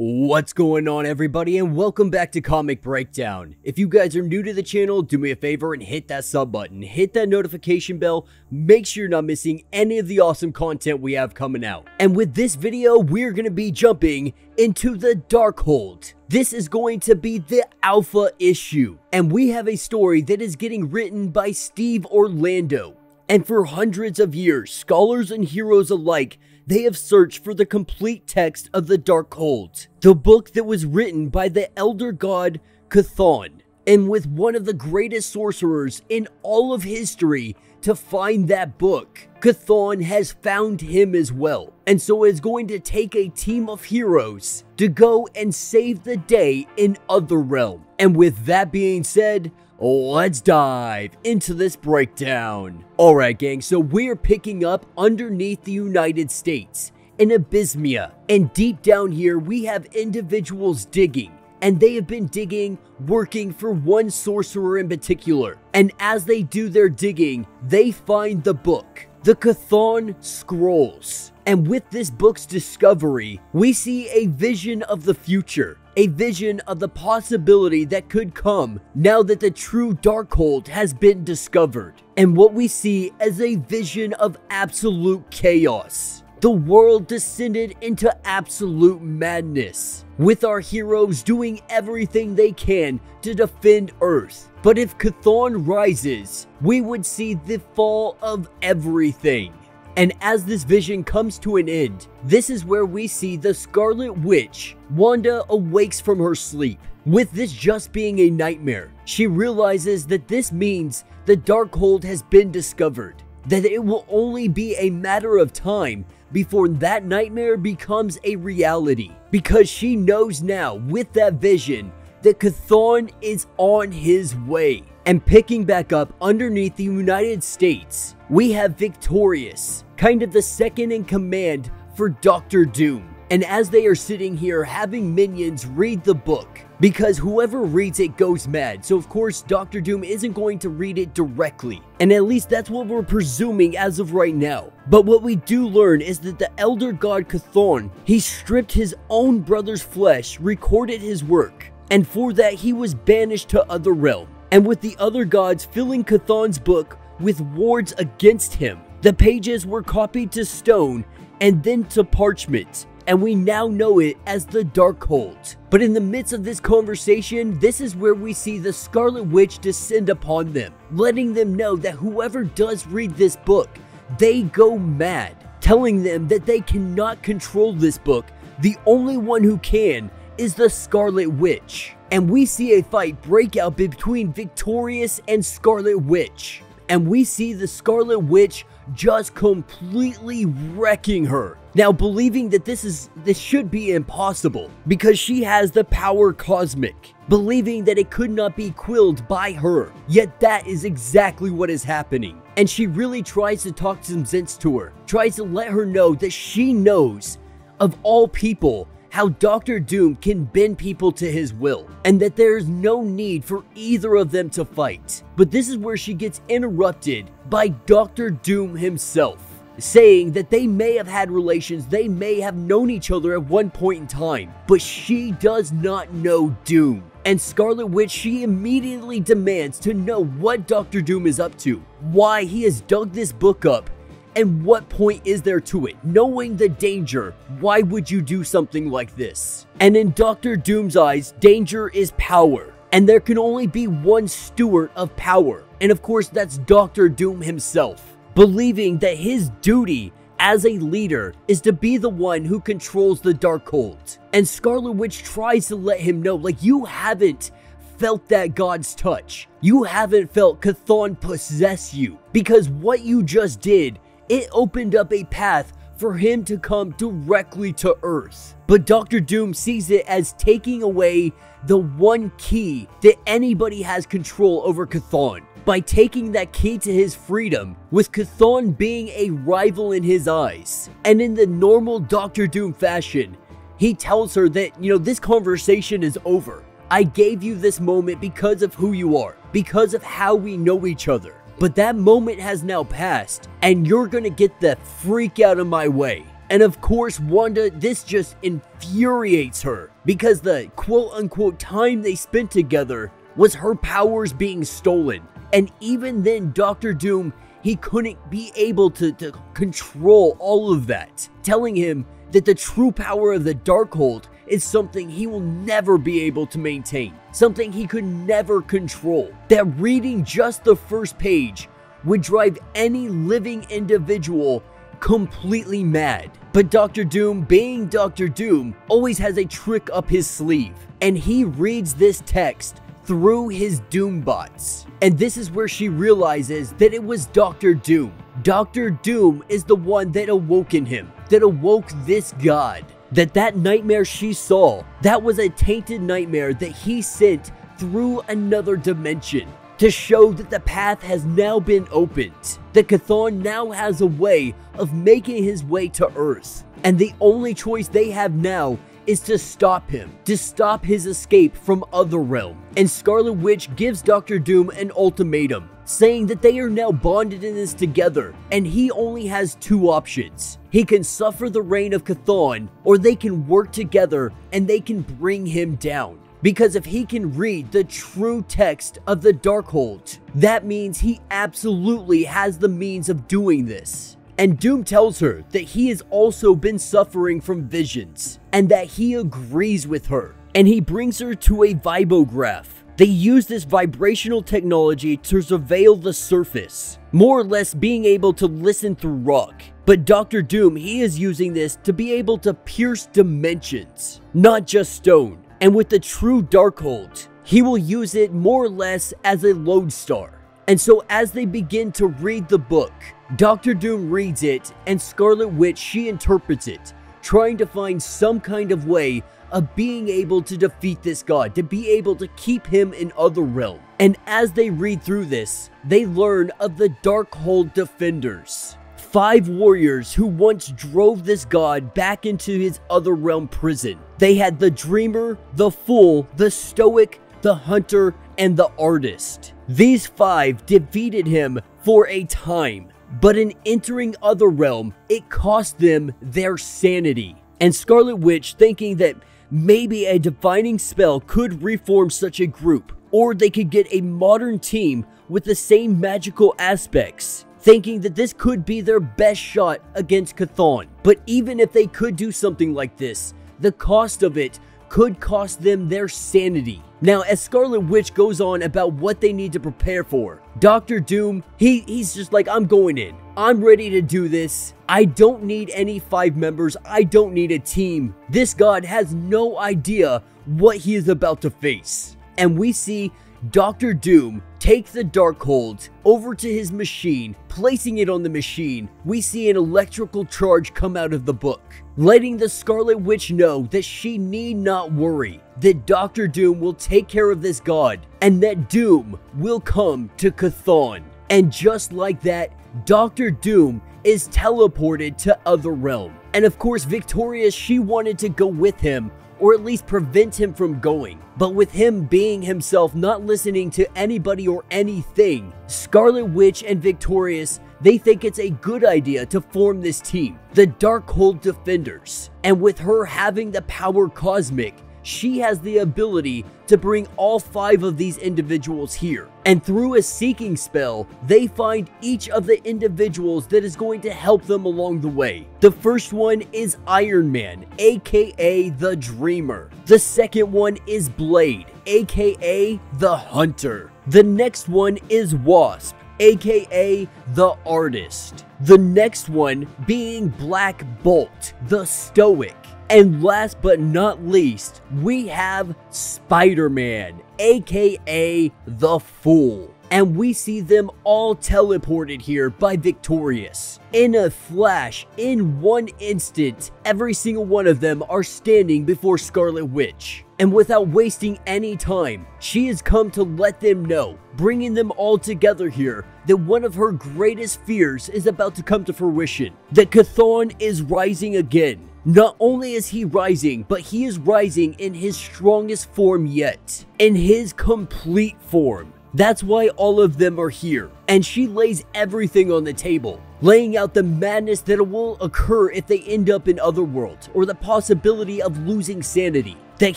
What's going on everybody and welcome back to Comic Breakdown. If you guys are new to the channel, do me a favor and hit that sub button, hit that notification bell, make sure you're not missing any of the awesome content we have coming out. And with this video, we're going to be jumping into the Darkhold. This is going to be the alpha issue, and we have a story that is getting written by Steve Orlando. And for hundreds of years, scholars and heroes alike they have searched for the complete text of the Darkhold, the book that was written by the elder god Chthon, and with one of the greatest sorcerers in all of history to find that book. Chthon has found him as well, and so is going to take a team of heroes to go and save the day in other Otherrealm. And with that being said, Let's dive into this breakdown. Alright gang, so we're picking up underneath the United States in Abyssmia. And deep down here, we have individuals digging. And they have been digging, working for one sorcerer in particular. And as they do their digging, they find the book, the Chthon Scrolls. And with this book's discovery, we see a vision of the future a vision of the possibility that could come now that the true Darkhold has been discovered, and what we see as a vision of absolute chaos. The world descended into absolute madness, with our heroes doing everything they can to defend Earth. But if Chthon rises, we would see the fall of everything. And as this vision comes to an end, this is where we see the Scarlet Witch. Wanda awakes from her sleep. With this just being a nightmare, she realizes that this means the Darkhold has been discovered, that it will only be a matter of time before that nightmare becomes a reality. Because she knows now, with that vision, that Chthon is on his way. And picking back up underneath the United States, we have Victorious, kind of the second in command for Doctor Doom. And as they are sitting here having minions read the book, because whoever reads it goes mad, so of course Doctor Doom isn't going to read it directly. And at least that's what we're presuming as of right now. But what we do learn is that the Elder God Chthon, he stripped his own brother's flesh, recorded his work, and for that he was banished to other realm. and with the other gods filling Chthon's book with wards against him. The pages were copied to stone and then to parchment, and we now know it as the Darkhold. But in the midst of this conversation, this is where we see the Scarlet Witch descend upon them, letting them know that whoever does read this book, they go mad, telling them that they cannot control this book. The only one who can is the Scarlet Witch and we see a fight break out between Victorious and Scarlet Witch. And we see the Scarlet Witch just completely wrecking her. Now believing that this is this should be impossible because she has the power cosmic. Believing that it could not be quilled by her. Yet that is exactly what is happening. And she really tries to talk some sense to her. Tries to let her know that she knows of all people how Doctor Doom can bend people to his will, and that there is no need for either of them to fight. But this is where she gets interrupted by Doctor Doom himself, saying that they may have had relations, they may have known each other at one point in time, but she does not know Doom. And Scarlet Witch, she immediately demands to know what Doctor Doom is up to, why he has dug this book up, and what point is there to it? Knowing the danger, why would you do something like this? And in Doctor Doom's eyes, danger is power. And there can only be one steward of power. And of course, that's Doctor Doom himself. Believing that his duty as a leader is to be the one who controls the Darkhold. And Scarlet Witch tries to let him know, like, you haven't felt that God's touch. You haven't felt Chthon possess you. Because what you just did it opened up a path for him to come directly to Earth. But Doctor Doom sees it as taking away the one key that anybody has control over Chthon. By taking that key to his freedom, with Chthon being a rival in his eyes. And in the normal Doctor Doom fashion, he tells her that, you know, this conversation is over. I gave you this moment because of who you are, because of how we know each other. But that moment has now passed, and you're gonna get the freak out of my way. And of course, Wanda, this just infuriates her because the quote unquote time they spent together was her powers being stolen. And even then, Doctor Doom, he couldn't be able to, to control all of that, telling him that the true power of the Darkhold is something he will never be able to maintain, something he could never control. That reading just the first page would drive any living individual completely mad. But Doctor Doom, being Doctor Doom, always has a trick up his sleeve, and he reads this text through his Doombots. And this is where she realizes that it was Doctor Doom. Doctor Doom is the one that awoken him, that awoke this god. That that nightmare she saw, that was a tainted nightmare that he sent through another dimension to show that the path has now been opened, that Chthon now has a way of making his way to Earth. And the only choice they have now is to stop him, to stop his escape from Otherrealm. And Scarlet Witch gives Doctor Doom an ultimatum, saying that they are now bonded in this together, and he only has two options. He can suffer the reign of Chthon, or they can work together and they can bring him down. Because if he can read the true text of the Darkhold, that means he absolutely has the means of doing this. And Doom tells her that he has also been suffering from visions, and that he agrees with her. And he brings her to a vibograph. They use this vibrational technology to surveil the surface, more or less being able to listen through rock. But Doctor Doom, he is using this to be able to pierce dimensions, not just stone. And with the true Darkhold, he will use it more or less as a lodestar. And so as they begin to read the book, Doctor Doom reads it and Scarlet Witch, she interprets it, trying to find some kind of way of being able to defeat this god, to be able to keep him in other realm. And as they read through this, they learn of the Darkhold Defenders. Five warriors who once drove this god back into his other realm prison. They had the Dreamer, the Fool, the Stoic, the Hunter, and the Artist. These five defeated him for a time, but in entering other realm, it cost them their sanity. And Scarlet Witch, thinking that maybe a divining spell could reform such a group, or they could get a modern team with the same magical aspects, thinking that this could be their best shot against Chthon. But even if they could do something like this, the cost of it could cost them their sanity. Now, as Scarlet Witch goes on about what they need to prepare for, Doctor Doom, he, he's just like, I'm going in. I'm ready to do this. I don't need any five members. I don't need a team. This god has no idea what he is about to face. And we see Doctor Doom takes the Darkhold over to his machine, placing it on the machine. We see an electrical charge come out of the book, letting the Scarlet Witch know that she need not worry, that Doctor Doom will take care of this god, and that Doom will come to Chthon. And just like that, Doctor Doom is teleported to other realm. And of course, Victorious, she wanted to go with him or at least prevent him from going. But with him being himself, not listening to anybody or anything, Scarlet Witch and Victorious, they think it's a good idea to form this team, the Darkhold Defenders. And with her having the power cosmic, she has the ability to bring all five of these individuals here. And through a seeking spell, they find each of the individuals that is going to help them along the way. The first one is Iron Man, aka the Dreamer. The second one is Blade, aka the Hunter. The next one is Wasp, aka the Artist. The next one being Black Bolt, the Stoic. And last but not least, we have Spider-Man, aka The Fool. And we see them all teleported here by Victorious. In a flash, in one instant, every single one of them are standing before Scarlet Witch. And without wasting any time, she has come to let them know, bringing them all together here, that one of her greatest fears is about to come to fruition. That Chthon is rising again. Not only is he rising, but he is rising in his strongest form yet. In his complete form. That's why all of them are here. And she lays everything on the table. laying out the madness that will occur if they end up in other worlds, or the possibility of losing sanity. That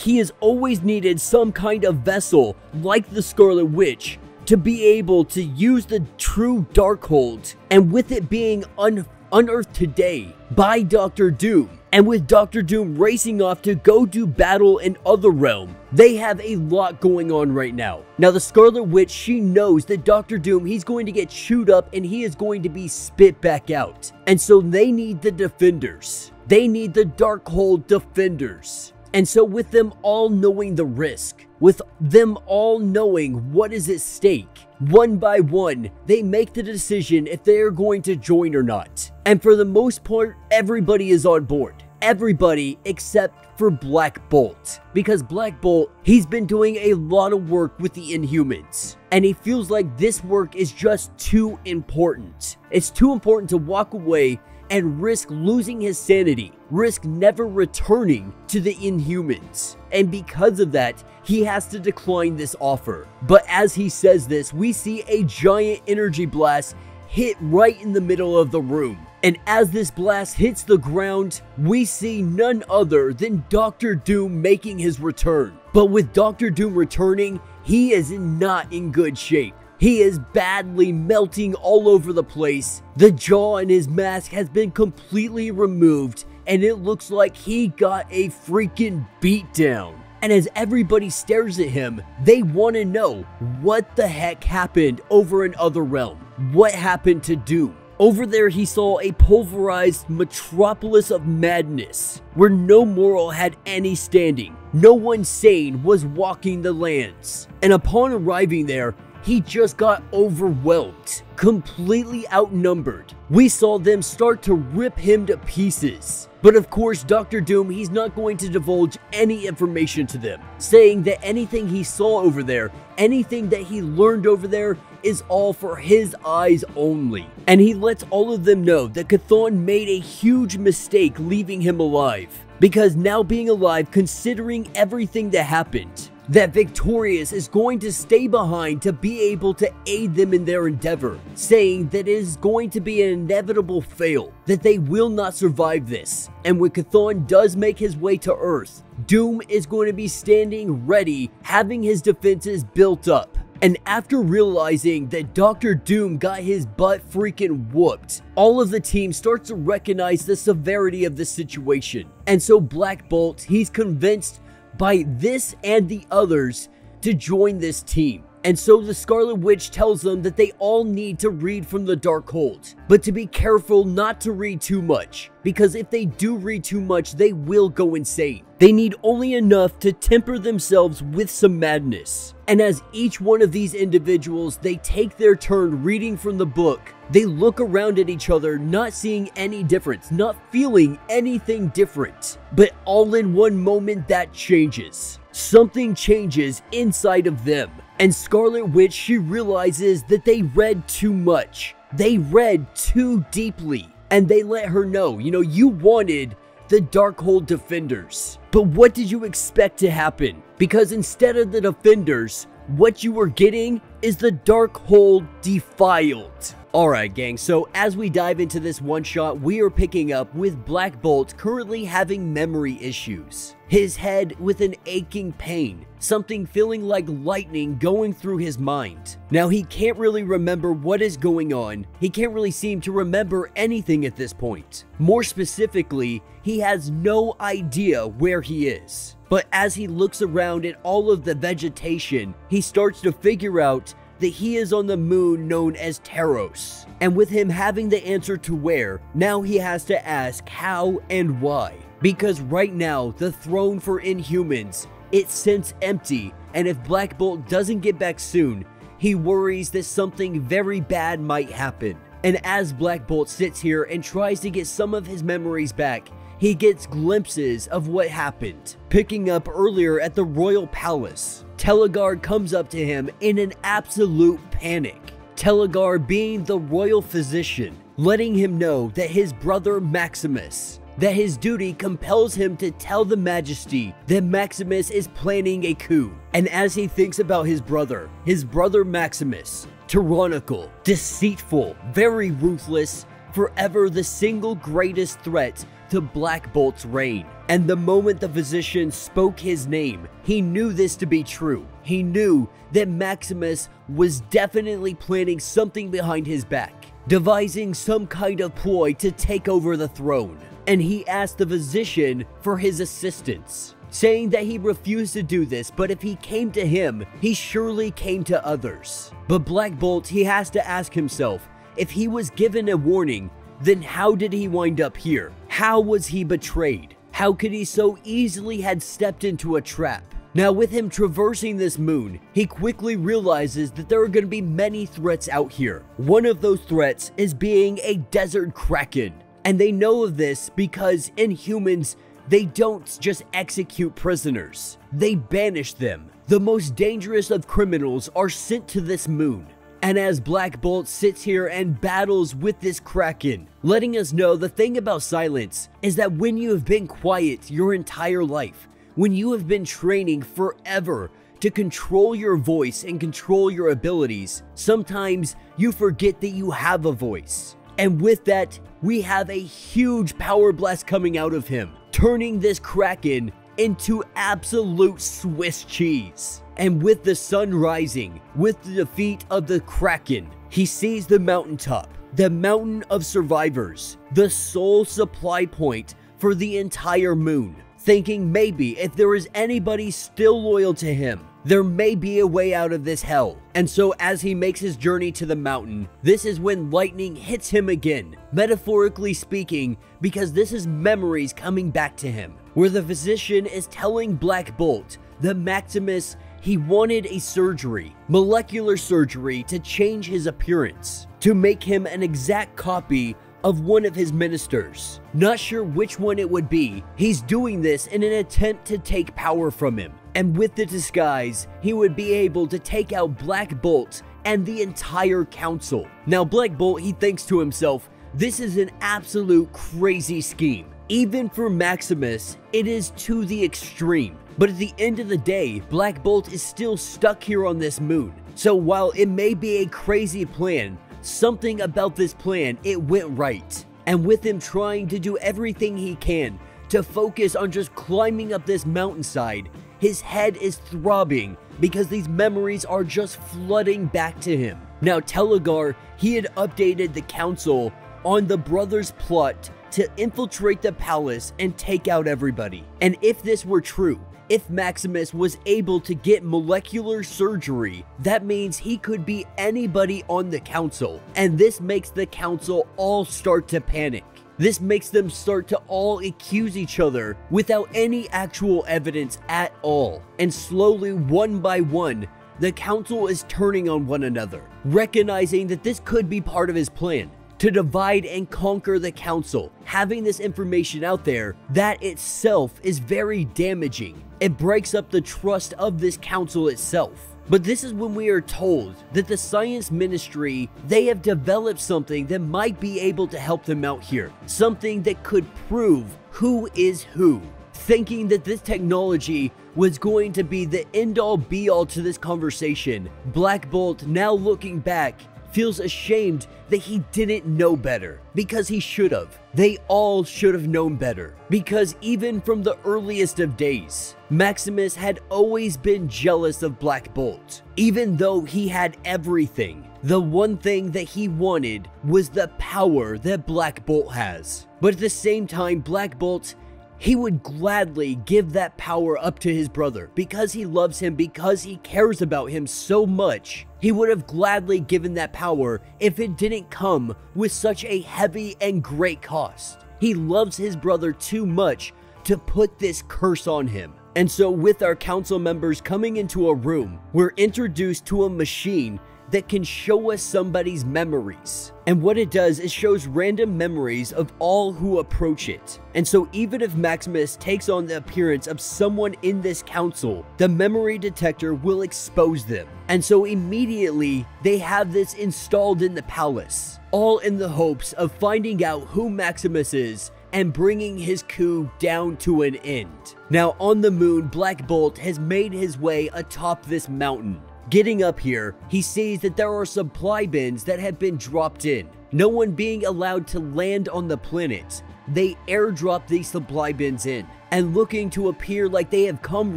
he has always needed some kind of vessel, like the Scarlet Witch, to be able to use the true Darkhold, and with it being un unearthed today by Doctor Doom, and with Doctor Doom racing off to go do battle in other realm, they have a lot going on right now. Now the Scarlet Witch, she knows that Doctor Doom, he's going to get chewed up and he is going to be spit back out. And so they need the Defenders. They need the Darkhold Defenders. And so with them all knowing the risk, with them all knowing what is at stake, one by one, they make the decision if they are going to join or not. And for the most part, everybody is on board everybody except for Black Bolt. Because Black Bolt, he's been doing a lot of work with the Inhumans. And he feels like this work is just too important. It's too important to walk away and risk losing his sanity, risk never returning to the Inhumans. And because of that, he has to decline this offer. But as he says this, we see a giant energy blast hit right in the middle of the room. And as this blast hits the ground, we see none other than Doctor Doom making his return. But with Doctor Doom returning, he is not in good shape. He is badly melting all over the place. The jaw in his mask has been completely removed, and it looks like he got a freaking beatdown. And as everybody stares at him, they want to know what the heck happened over in Other Realm. What happened to Doom? Over there, he saw a pulverized metropolis of madness, where no moral had any standing. No one sane was walking the lands. And upon arriving there, he just got overwhelmed, completely outnumbered. We saw them start to rip him to pieces. But of course, Dr. Doom, he's not going to divulge any information to them, saying that anything he saw over there, anything that he learned over there, is all for his eyes only. And he lets all of them know that Chthon made a huge mistake leaving him alive. Because now being alive, considering everything that happened, that Victorious is going to stay behind to be able to aid them in their endeavor, saying that it is going to be an inevitable fail, that they will not survive this. And when Chthon does make his way to Earth, Doom is going to be standing ready, having his defenses built up. And after realizing that Doctor Doom got his butt freaking whooped, all of the team starts to recognize the severity of the situation. And so Black Bolt, he's convinced by this and the others to join this team. And so the Scarlet Witch tells them that they all need to read from the Darkhold, but to be careful not to read too much, because if they do read too much, they will go insane. They need only enough to temper themselves with some madness. And as each one of these individuals, they take their turn reading from the book, they look around at each other, not seeing any difference, not feeling anything different. But all in one moment, that changes. Something changes inside of them. And Scarlet Witch, she realizes that they read too much. They read too deeply. And they let her know, you know, you wanted the Darkhold Defenders. But what did you expect to happen? Because instead of the Defenders, what you were getting is the Darkhold Defiled. Alright gang, so as we dive into this one shot, we are picking up with Black Bolt currently having memory issues. His head with an aching pain, something feeling like lightning going through his mind. Now he can't really remember what is going on, he can't really seem to remember anything at this point. More specifically, he has no idea where he is. But as he looks around at all of the vegetation, he starts to figure out that he is on the moon known as Taros. And with him having the answer to where, now he has to ask how and why. Because right now, the throne for Inhumans, it sits empty, and if Black Bolt doesn't get back soon, he worries that something very bad might happen. And as Black Bolt sits here and tries to get some of his memories back, he gets glimpses of what happened, picking up earlier at the Royal Palace. Telegar comes up to him in an absolute panic. Telegar being the royal physician, letting him know that his brother Maximus, that his duty compels him to tell the Majesty that Maximus is planning a coup. And as he thinks about his brother, his brother Maximus, tyrannical, deceitful, very ruthless, forever the single greatest threat to Black Bolt's reign. And the moment the physician spoke his name, he knew this to be true. He knew that Maximus was definitely planning something behind his back, devising some kind of ploy to take over the throne. And he asked the physician for his assistance saying that he refused to do this, but if he came to him, he surely came to others. But Black Bolt, he has to ask himself, if he was given a warning, then how did he wind up here? How was he betrayed? How could he so easily had stepped into a trap? Now with him traversing this moon, he quickly realizes that there are going to be many threats out here. One of those threats is being a desert kraken. And they know of this because Inhumans they don't just execute prisoners, they banish them. The most dangerous of criminals are sent to this moon. And as Black Bolt sits here and battles with this Kraken, letting us know the thing about silence is that when you have been quiet your entire life, when you have been training forever to control your voice and control your abilities, sometimes you forget that you have a voice. And with that, we have a huge power blast coming out of him turning this Kraken into absolute Swiss cheese. And with the sun rising, with the defeat of the Kraken, he sees the mountaintop, the mountain of survivors, the sole supply point for the entire moon, thinking maybe if there is anybody still loyal to him, there may be a way out of this hell. And so as he makes his journey to the mountain, this is when lightning hits him again, metaphorically speaking, because this is memories coming back to him, where the physician is telling Black Bolt that Maximus he wanted a surgery, molecular surgery to change his appearance, to make him an exact copy of one of his ministers. Not sure which one it would be, he's doing this in an attempt to take power from him. And with the disguise, he would be able to take out Black Bolt and the entire council. Now Black Bolt, he thinks to himself, this is an absolute crazy scheme. Even for Maximus, it is to the extreme. But at the end of the day, Black Bolt is still stuck here on this moon. So while it may be a crazy plan, something about this plan, it went right. And with him trying to do everything he can to focus on just climbing up this mountainside, his head is throbbing because these memories are just flooding back to him. Now, Telegar, he had updated the council on the brothers' plot to infiltrate the palace and take out everybody. And if this were true, if Maximus was able to get molecular surgery, that means he could be anybody on the council. And this makes the council all start to panic. This makes them start to all accuse each other without any actual evidence at all. And slowly, one by one, the council is turning on one another, recognizing that this could be part of his plan to divide and conquer the council. Having this information out there, that itself is very damaging. It breaks up the trust of this council itself. But this is when we are told that the science ministry, they have developed something that might be able to help them out here. Something that could prove who is who. Thinking that this technology was going to be the end all be all to this conversation, Black Bolt now looking back feels ashamed that he didn't know better because he should have. They all should have known better because even from the earliest of days, Maximus had always been jealous of Black Bolt. Even though he had everything, the one thing that he wanted was the power that Black Bolt has. But at the same time, Black Bolt he would gladly give that power up to his brother because he loves him, because he cares about him so much. He would have gladly given that power if it didn't come with such a heavy and great cost. He loves his brother too much to put this curse on him. And so with our council members coming into a room, we're introduced to a machine that can show us somebody's memories. And what it does is shows random memories of all who approach it. And so even if Maximus takes on the appearance of someone in this council, the memory detector will expose them. And so immediately they have this installed in the palace, all in the hopes of finding out who Maximus is and bringing his coup down to an end. Now on the moon, Black Bolt has made his way atop this mountain. Getting up here, he sees that there are supply bins that have been dropped in. no one being allowed to land on the planet, they airdrop these supply bins in. And looking to appear like they have come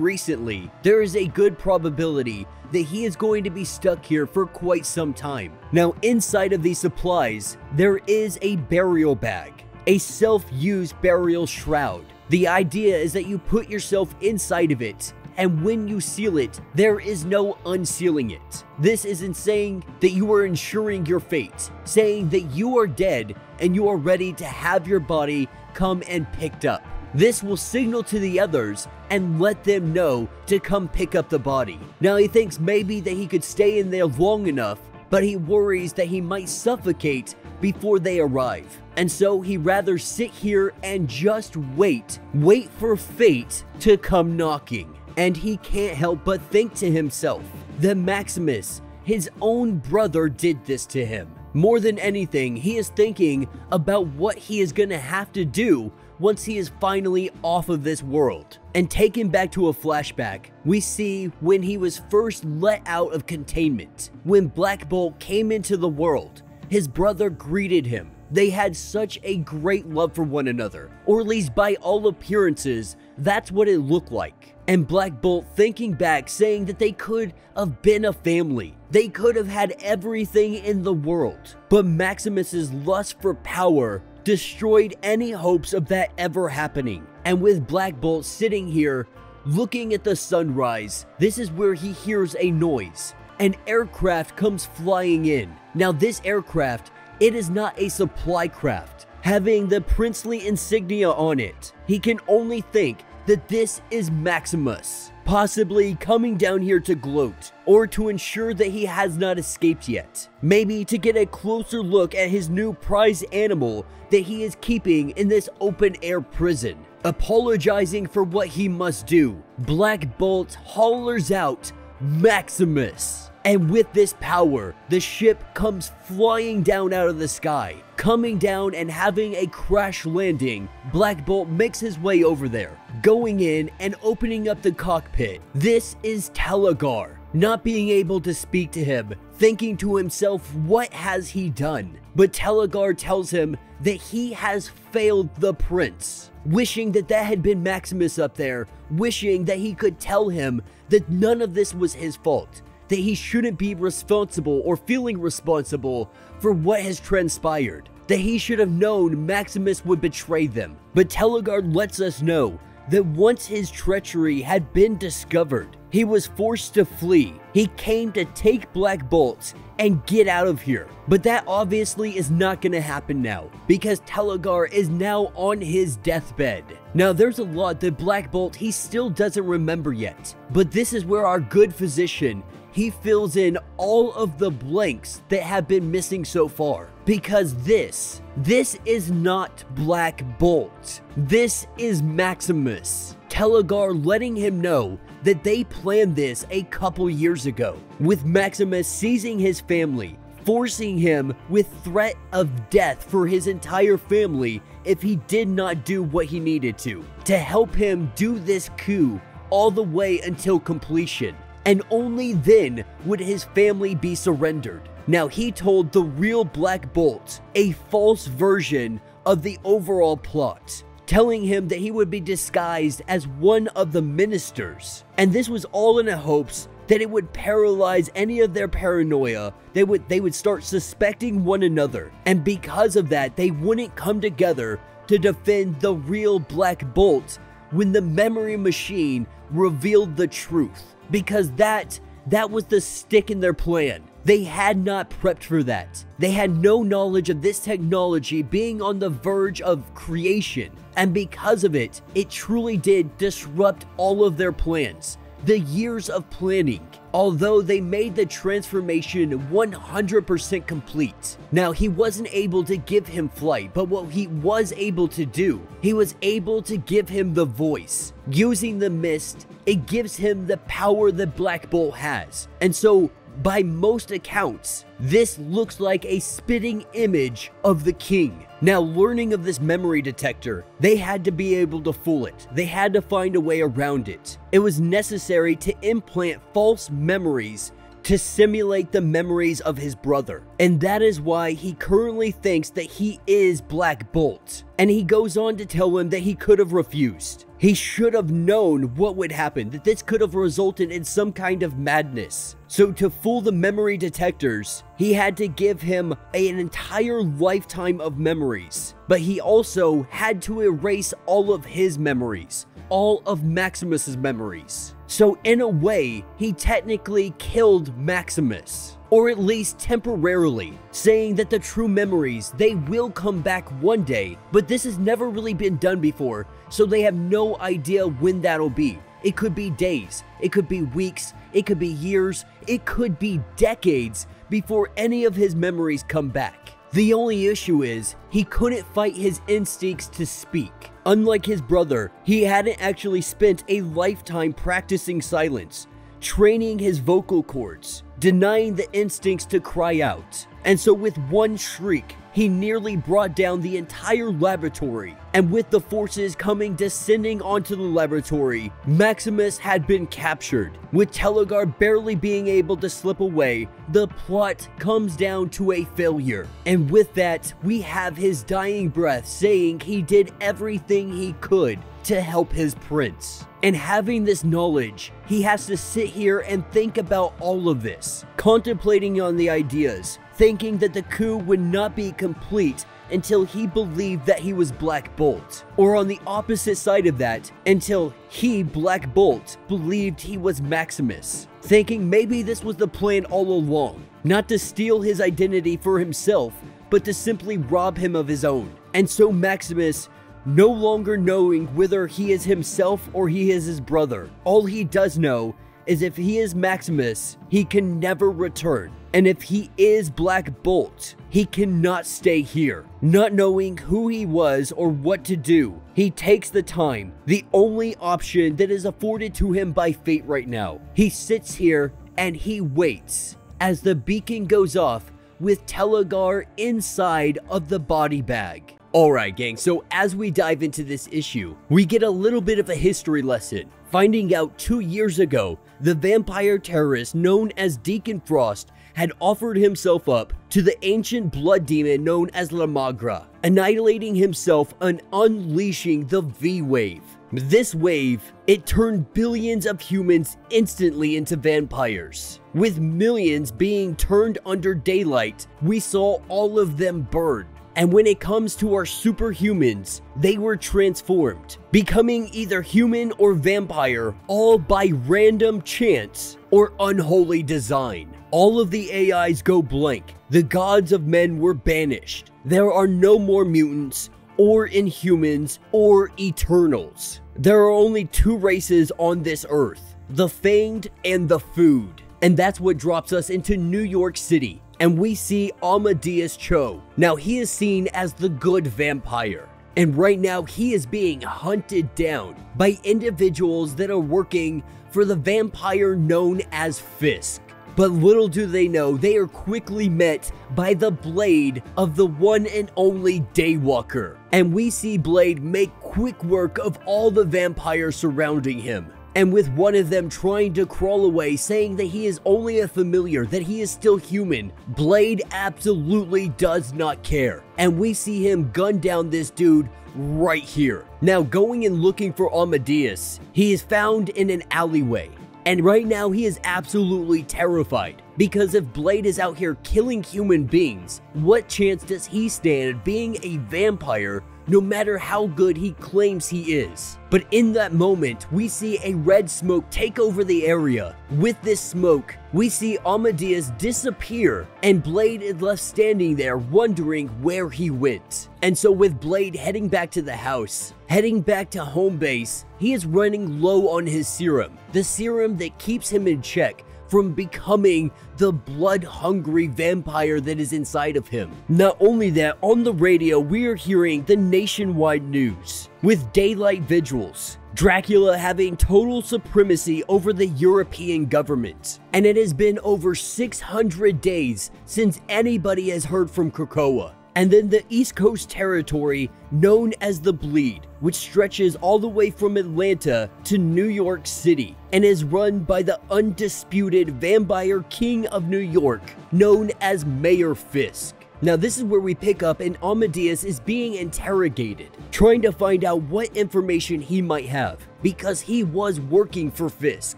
recently, there is a good probability that he is going to be stuck here for quite some time. Now, inside of these supplies, there is a burial bag, a self-used burial shroud. The idea is that you put yourself inside of it and when you seal it, there is no unsealing it. This isn't saying that you are ensuring your fate, saying that you are dead and you are ready to have your body come and picked up. This will signal to the others and let them know to come pick up the body. Now he thinks maybe that he could stay in there long enough, but he worries that he might suffocate before they arrive. And so he rather sit here and just wait, wait for fate to come knocking. And he can't help but think to himself that Maximus, his own brother, did this to him. More than anything, he is thinking about what he is going to have to do once he is finally off of this world. And taken back to a flashback, we see when he was first let out of containment. When Black Bolt came into the world, his brother greeted him. They had such a great love for one another, or at least by all appearances, that's what it looked like and Black Bolt thinking back saying that they could have been a family. They could have had everything in the world. But Maximus's lust for power destroyed any hopes of that ever happening. And with Black Bolt sitting here looking at the sunrise, this is where he hears a noise. An aircraft comes flying in. Now this aircraft, it is not a supply craft having the princely insignia on it. He can only think that this is Maximus, possibly coming down here to gloat, or to ensure that he has not escaped yet. Maybe to get a closer look at his new prize animal that he is keeping in this open air prison. Apologizing for what he must do, Black Bolt hollers out, Maximus! And with this power, the ship comes flying down out of the sky. Coming down and having a crash landing, Black Bolt makes his way over there, going in and opening up the cockpit. This is Telegar, not being able to speak to him, thinking to himself, what has he done? But Telegar tells him that he has failed the prince, wishing that that had been Maximus up there, wishing that he could tell him that none of this was his fault that he shouldn't be responsible or feeling responsible for what has transpired, that he should have known Maximus would betray them. But Telegar lets us know that once his treachery had been discovered, he was forced to flee. He came to take Black Bolt and get out of here. But that obviously is not going to happen now because Telegar is now on his deathbed. Now there's a lot that Black Bolt he still doesn't remember yet, but this is where our good physician he fills in all of the blanks that have been missing so far. Because this, this is not Black Bolt. This is Maximus. Telegar letting him know that they planned this a couple years ago, with Maximus seizing his family, forcing him with threat of death for his entire family if he did not do what he needed to, to help him do this coup all the way until completion and only then would his family be surrendered. Now, he told the real Black Bolt a false version of the overall plot, telling him that he would be disguised as one of the ministers. And this was all in hopes that it would paralyze any of their paranoia. They would they would start suspecting one another, and because of that, they wouldn't come together to defend the real Black Bolt when the memory machine revealed the truth because that that was the stick in their plan. They had not prepped for that. They had no knowledge of this technology being on the verge of creation. And because of it, it truly did disrupt all of their plans. The years of planning, although they made the transformation 100% complete. Now, he wasn't able to give him flight, but what he was able to do, he was able to give him the voice. Using the mist it gives him the power that Black Bolt has. And so, by most accounts, this looks like a spitting image of the king. Now, learning of this memory detector, they had to be able to fool it. They had to find a way around it. It was necessary to implant false memories to simulate the memories of his brother. And that is why he currently thinks that he is Black Bolt. And he goes on to tell him that he could have refused. He should have known what would happen, that this could have resulted in some kind of madness. So, to fool the memory detectors, he had to give him an entire lifetime of memories. But he also had to erase all of his memories, all of Maximus's memories. So, in a way, he technically killed Maximus or at least temporarily, saying that the true memories, they will come back one day, but this has never really been done before, so they have no idea when that'll be. It could be days, it could be weeks, it could be years, it could be decades before any of his memories come back. The only issue is, he couldn't fight his instincts to speak. Unlike his brother, he hadn't actually spent a lifetime practicing silence, training his vocal cords, denying the instincts to cry out. And so, with one shriek, he nearly brought down the entire laboratory. And with the forces coming descending onto the laboratory, Maximus had been captured. With Telegar barely being able to slip away, the plot comes down to a failure. And with that, we have his dying breath saying he did everything he could to help his prince. And having this knowledge, he has to sit here and think about all of this, contemplating on the ideas, thinking that the coup would not be complete until he believed that he was Black Bolt. Or on the opposite side of that, until he, Black Bolt, believed he was Maximus. Thinking maybe this was the plan all along, not to steal his identity for himself, but to simply rob him of his own. And so Maximus no longer knowing whether he is himself or he is his brother. All he does know is if he is Maximus, he can never return. And if he is Black Bolt, he cannot stay here. Not knowing who he was or what to do, he takes the time, the only option that is afforded to him by fate right now. He sits here and he waits as the beacon goes off with Telegar inside of the body bag. Alright gang, so as we dive into this issue, we get a little bit of a history lesson, finding out two years ago, the vampire terrorist known as Deacon Frost had offered himself up to the ancient blood demon known as La Magra, annihilating himself and unleashing the V-Wave. This wave, it turned billions of humans instantly into vampires. With millions being turned under daylight, we saw all of them burn and when it comes to our superhumans, they were transformed, becoming either human or vampire, all by random chance or unholy design. All of the AIs go blank. The gods of men were banished. There are no more mutants, or inhumans, or eternals. There are only two races on this earth the fanged and the food. And that's what drops us into New York City, and we see Amadeus Cho. Now, he is seen as the good vampire. And right now, he is being hunted down by individuals that are working for the vampire known as Fisk. But little do they know, they are quickly met by the blade of the one and only Daywalker. And we see Blade make quick work of all the vampires surrounding him and with one of them trying to crawl away, saying that he is only a familiar, that he is still human, Blade absolutely does not care. And we see him gun down this dude right here. Now, going and looking for Amadeus, he is found in an alleyway. And right now, he is absolutely terrified. Because if Blade is out here killing human beings, what chance does he stand being a vampire no matter how good he claims he is. But in that moment, we see a red smoke take over the area. With this smoke, we see Amadeus disappear, and Blade is left standing there wondering where he went. And so with Blade heading back to the house, heading back to home base, he is running low on his serum, the serum that keeps him in check from becoming the blood-hungry vampire that is inside of him. Not only that, on the radio, we are hearing the nationwide news with daylight vigils. Dracula having total supremacy over the European government. And it has been over 600 days since anybody has heard from Krakoa. And then the East Coast territory known as the Bleed, which stretches all the way from Atlanta to New York City and is run by the undisputed vampire king of New York, known as Mayor Fisk. Now, this is where we pick up and Amadeus is being interrogated, trying to find out what information he might have, because he was working for Fisk.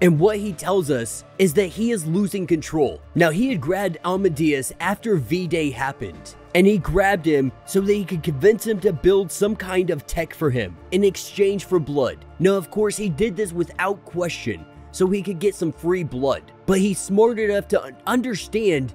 And what he tells us is that he is losing control. Now, he had grabbed Amadeus after V-Day happened, and he grabbed him so that he could convince him to build some kind of tech for him in exchange for blood. Now, of course, he did this without question so he could get some free blood, but he's smart enough to understand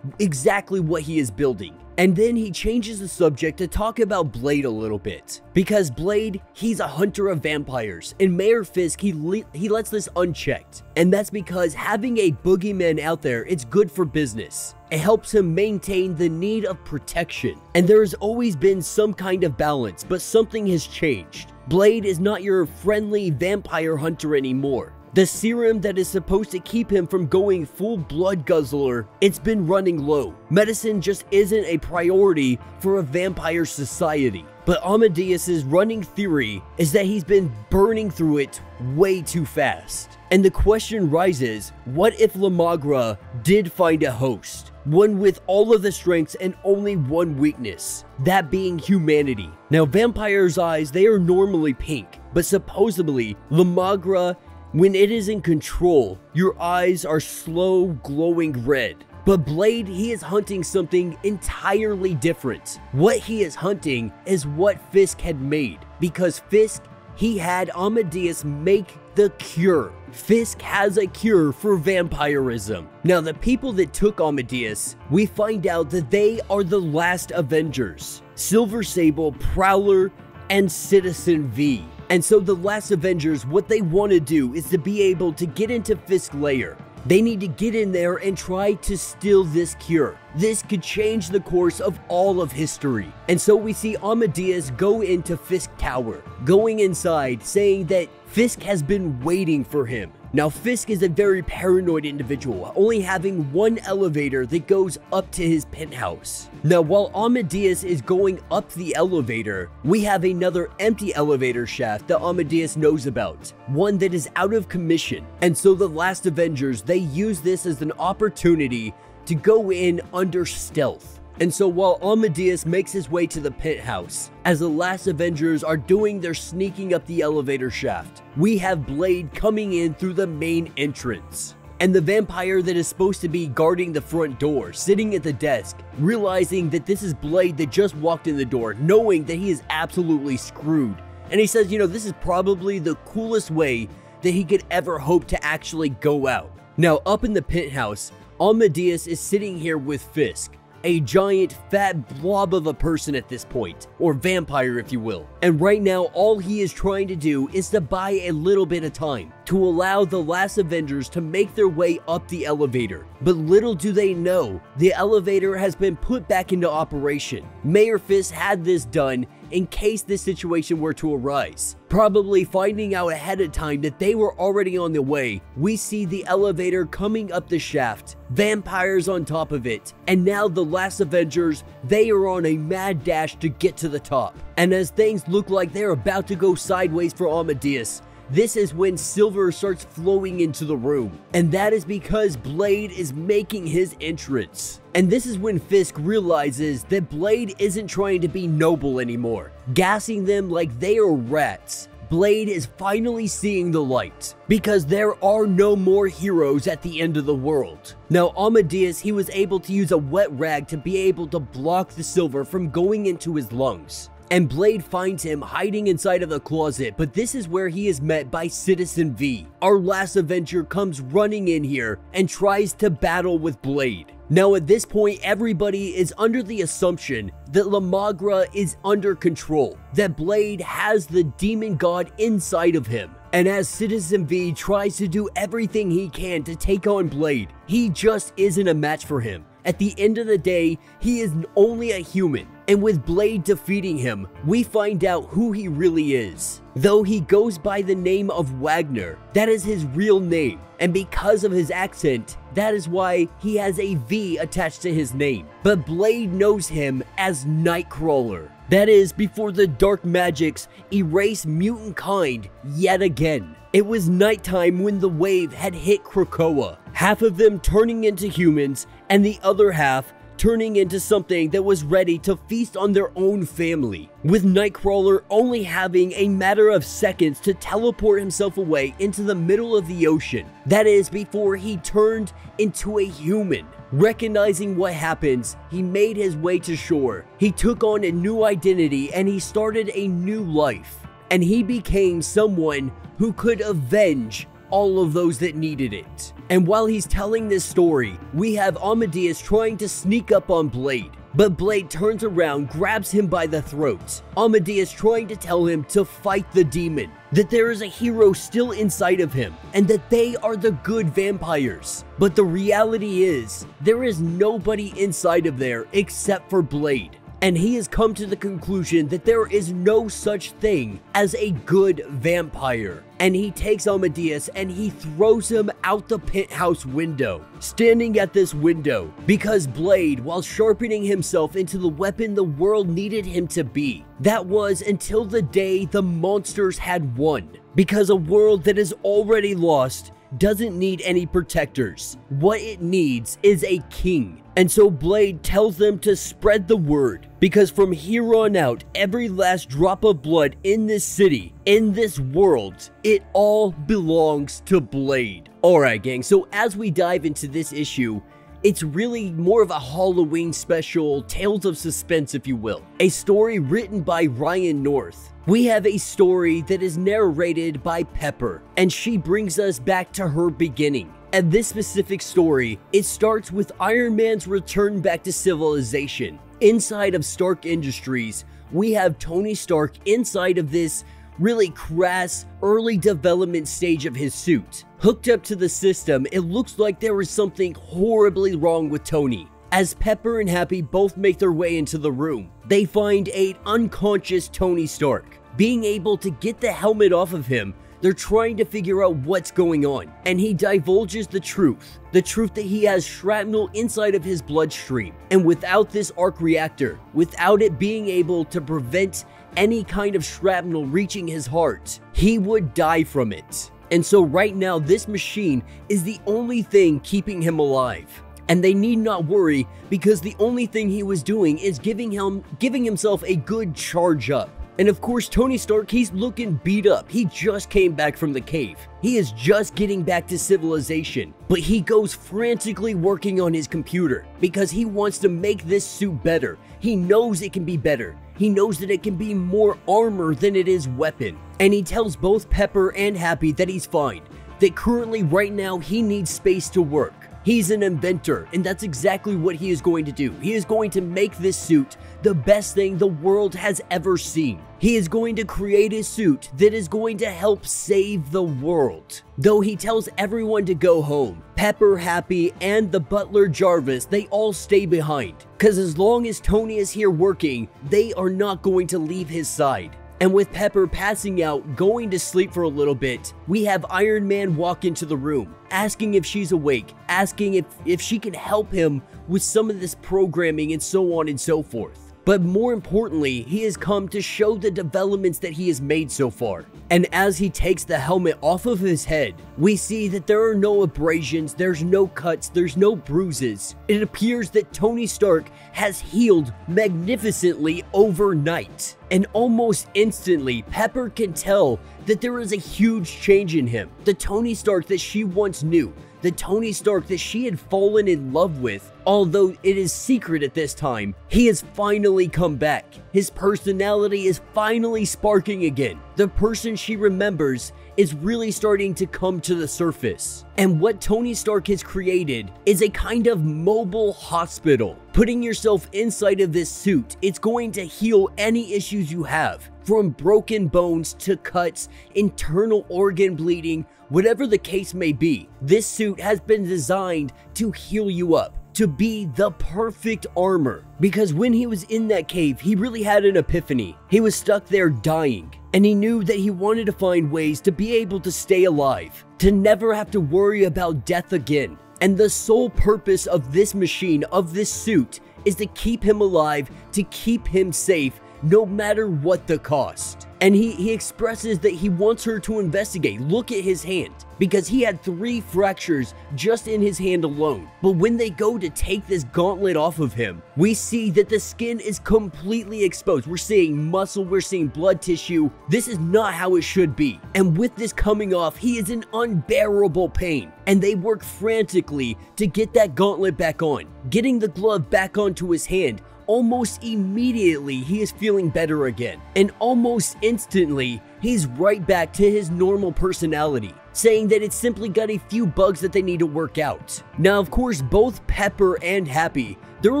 exactly what he is building. And then he changes the subject to talk about Blade a little bit. Because Blade, he's a hunter of vampires, and Mayor Fisk, he, le he lets this unchecked. And that's because having a boogeyman out there, it's good for business. It helps him maintain the need of protection. And there has always been some kind of balance, but something has changed. Blade is not your friendly vampire hunter anymore. The serum that is supposed to keep him from going full blood guzzler, it's been running low. Medicine just isn't a priority for a vampire society. But Amadeus's running theory is that he's been burning through it way too fast. And the question rises, what if La Magra did find a host? One with all of the strengths and only one weakness, that being humanity. Now vampires' eyes, they are normally pink, but supposedly La Magra when it is in control, your eyes are slow glowing red. But Blade, he is hunting something entirely different. What he is hunting is what Fisk had made, because Fisk, he had Amadeus make the cure. Fisk has a cure for vampirism. Now, the people that took Amadeus, we find out that they are the last Avengers. Silver Sable, Prowler, and Citizen V. And so the last Avengers, what they want to do is to be able to get into Fisk Lair. They need to get in there and try to steal this cure. This could change the course of all of history. And so we see Amadeus go into Fisk Tower, going inside saying that Fisk has been waiting for him. Now, Fisk is a very paranoid individual, only having one elevator that goes up to his penthouse. Now, while Amadeus is going up the elevator, we have another empty elevator shaft that Amadeus knows about, one that is out of commission. And so the last Avengers, they use this as an opportunity to go in under stealth. And so while Amadeus makes his way to the penthouse, as the last Avengers are doing their sneaking up the elevator shaft, we have Blade coming in through the main entrance. And the vampire that is supposed to be guarding the front door, sitting at the desk, realizing that this is Blade that just walked in the door, knowing that he is absolutely screwed. And he says, you know, this is probably the coolest way that he could ever hope to actually go out. Now, up in the penthouse, Amadeus is sitting here with Fisk, a giant fat blob of a person at this point, or vampire if you will. And right now all he is trying to do is to buy a little bit of time to allow the last Avengers to make their way up the elevator. But little do they know, the elevator has been put back into operation. Mayor Fisk had this done in case this situation were to arise. Probably finding out ahead of time that they were already on the way, we see the elevator coming up the shaft, vampires on top of it, and now the last Avengers, they are on a mad dash to get to the top. And as things look like they're about to go sideways for Amadeus, this is when Silver starts flowing into the room, and that is because Blade is making his entrance. And this is when Fisk realizes that Blade isn't trying to be noble anymore, gassing them like they are rats. Blade is finally seeing the light because there are no more heroes at the end of the world. Now Amadeus, he was able to use a wet rag to be able to block the silver from going into his lungs and Blade finds him hiding inside of a closet, but this is where he is met by Citizen V. Our last Avenger comes running in here and tries to battle with Blade. Now at this point, everybody is under the assumption that La Magra is under control, that Blade has the demon god inside of him. And as Citizen V tries to do everything he can to take on Blade, he just isn't a match for him. At the end of the day, he is only a human, And with Blade defeating him, we find out who he really is. Though he goes by the name of Wagner, that is his real name. And because of his accent, that is why he has a V attached to his name. But Blade knows him as Nightcrawler. That is, before the dark magics erase mutant kind yet again. It was nighttime when the wave had hit Krakoa, half of them turning into humans, and the other half turning into something that was ready to feast on their own family, with Nightcrawler only having a matter of seconds to teleport himself away into the middle of the ocean. That is, before he turned into a human. Recognizing what happens, he made his way to shore. He took on a new identity and he started a new life. And he became someone who could avenge all of those that needed it. And while he's telling this story, we have Amadeus trying to sneak up on Blade. But Blade turns around, grabs him by the throat. Amadeus trying to tell him to fight the demon, that there is a hero still inside of him, and that they are the good vampires. But the reality is, there is nobody inside of there except for Blade and he has come to the conclusion that there is no such thing as a good vampire. And he takes Amadeus and he throws him out the penthouse window, standing at this window, because Blade, while sharpening himself into the weapon the world needed him to be, that was until the day the monsters had won. Because a world that is already lost doesn't need any protectors. What it needs is a king. And so Blade tells them to spread the word, because from here on out, every last drop of blood in this city, in this world, it all belongs to Blade. Alright gang, so as we dive into this issue, it's really more of a Halloween special, Tales of Suspense if you will. A story written by Ryan North. We have a story that is narrated by Pepper, and she brings us back to her beginning. And this specific story, it starts with Iron Man's return back to civilization. Inside of Stark Industries, we have Tony Stark inside of this really crass early development stage of his suit. Hooked up to the system, it looks like there is something horribly wrong with Tony. As Pepper and Happy both make their way into the room, they find a unconscious Tony Stark. Being able to get the helmet off of him, they're trying to figure out what's going on, and he divulges the truth. The truth that he has shrapnel inside of his bloodstream. And without this arc reactor, without it being able to prevent any kind of shrapnel reaching his heart, he would die from it. And so right now, this machine is the only thing keeping him alive. And they need not worry because the only thing he was doing is giving him giving himself a good charge up. And of course, Tony Stark, he's looking beat up. He just came back from the cave. He is just getting back to civilization. But he goes frantically working on his computer because he wants to make this suit better. He knows it can be better. He knows that it can be more armor than it is weapon. And he tells both Pepper and Happy that he's fine. That currently, right now, he needs space to work. He's an inventor, and that's exactly what he is going to do. He is going to make this suit the best thing the world has ever seen. He is going to create a suit that is going to help save the world. Though he tells everyone to go home, Pepper, Happy, and the butler Jarvis, they all stay behind. Because as long as Tony is here working, they are not going to leave his side. And with Pepper passing out, going to sleep for a little bit, we have Iron Man walk into the room, asking if she's awake, asking if, if she can help him with some of this programming and so on and so forth. But more importantly, he has come to show the developments that he has made so far. And as he takes the helmet off of his head, we see that there are no abrasions, there's no cuts, there's no bruises. It appears that Tony Stark has healed magnificently overnight. And almost instantly, Pepper can tell that there is a huge change in him. The Tony Stark that she once knew, the Tony Stark that she had fallen in love with, although it is secret at this time, he has finally come back. His personality is finally sparking again. The person she remembers is really starting to come to the surface. And what Tony Stark has created is a kind of mobile hospital. Putting yourself inside of this suit, it's going to heal any issues you have. From broken bones to cuts, internal organ bleeding, whatever the case may be, this suit has been designed to heal you up to be the perfect armor. Because when he was in that cave, he really had an epiphany. He was stuck there dying, and he knew that he wanted to find ways to be able to stay alive, to never have to worry about death again. And the sole purpose of this machine, of this suit, is to keep him alive, to keep him safe, no matter what the cost. And he, he expresses that he wants her to investigate. Look at his hand, because he had three fractures just in his hand alone. But when they go to take this gauntlet off of him, we see that the skin is completely exposed. We're seeing muscle, we're seeing blood tissue. This is not how it should be. And with this coming off, he is in unbearable pain. And they work frantically to get that gauntlet back on, getting the glove back onto his hand almost immediately he is feeling better again. And almost instantly, he's right back to his normal personality, saying that it's simply got a few bugs that they need to work out. Now, of course, both Pepper and Happy, they're a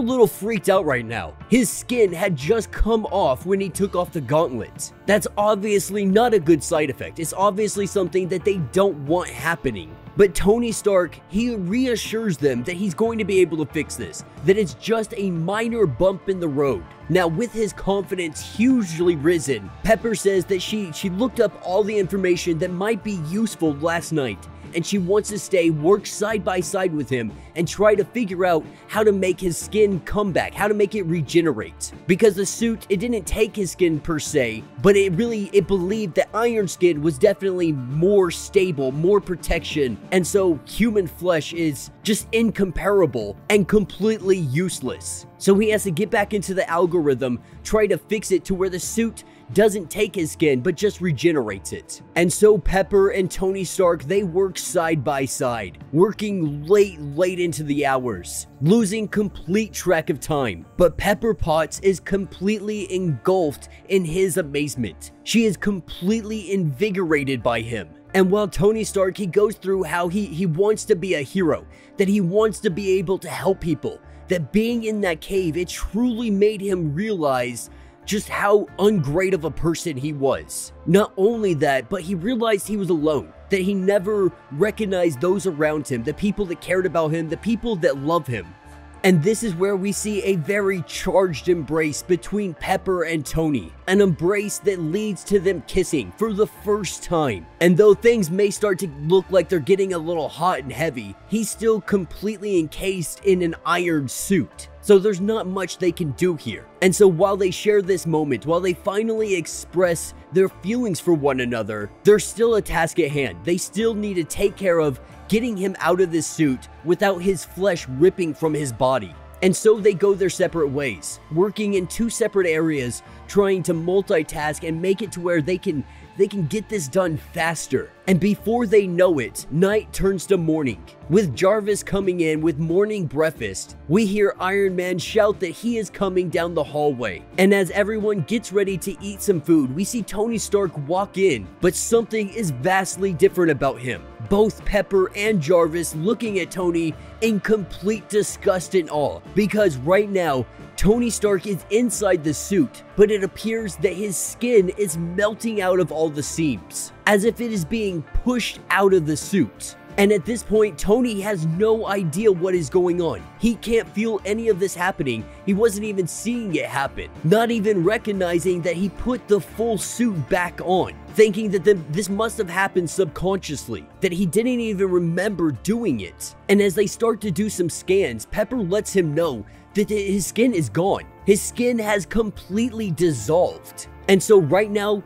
little freaked out right now. His skin had just come off when he took off the gauntlet. That's obviously not a good side effect. It's obviously something that they don't want happening. But Tony Stark, he reassures them that he's going to be able to fix this, that it's just a minor bump in the road. Now, with his confidence hugely risen, Pepper says that she, she looked up all the information that might be useful last night and she wants to stay, work side by side with him, and try to figure out how to make his skin come back, how to make it regenerate. Because the suit, it didn't take his skin per se, but it really, it believed that Iron Skin was definitely more stable, more protection, and so human flesh is just incomparable and completely useless. So he has to get back into the algorithm, try to fix it to where the suit doesn't take his skin, but just regenerates it. And so Pepper and Tony Stark, they work side by side, working late, late into the hours, losing complete track of time. But Pepper Potts is completely engulfed in his amazement. She is completely invigorated by him. And while Tony Stark, he goes through how he, he wants to be a hero, that he wants to be able to help people, that being in that cave, it truly made him realize just how ungreat of a person he was. Not only that, but he realized he was alone, that he never recognized those around him, the people that cared about him, the people that love him. And this is where we see a very charged embrace between Pepper and Tony. An embrace that leads to them kissing for the first time. And though things may start to look like they're getting a little hot and heavy, he's still completely encased in an iron suit. So there's not much they can do here. And so while they share this moment, while they finally express their feelings for one another, there's still a task at hand. They still need to take care of getting him out of this suit without his flesh ripping from his body. And so they go their separate ways, working in two separate areas, trying to multitask and make it to where they can they can get this done faster. And before they know it, night turns to morning. With Jarvis coming in with morning breakfast, we hear Iron Man shout that he is coming down the hallway. And as everyone gets ready to eat some food, we see Tony Stark walk in, but something is vastly different about him. Both Pepper and Jarvis looking at Tony in complete disgust and awe, because right now, Tony Stark is inside the suit, but it appears that his skin is melting out of all the seams, as if it is being pushed out of the suit. And at this point, Tony has no idea what is going on. He can't feel any of this happening. He wasn't even seeing it happen, not even recognizing that he put the full suit back on, thinking that the, this must have happened subconsciously, that he didn't even remember doing it. And as they start to do some scans, Pepper lets him know that his skin is gone. His skin has completely dissolved. And so right now,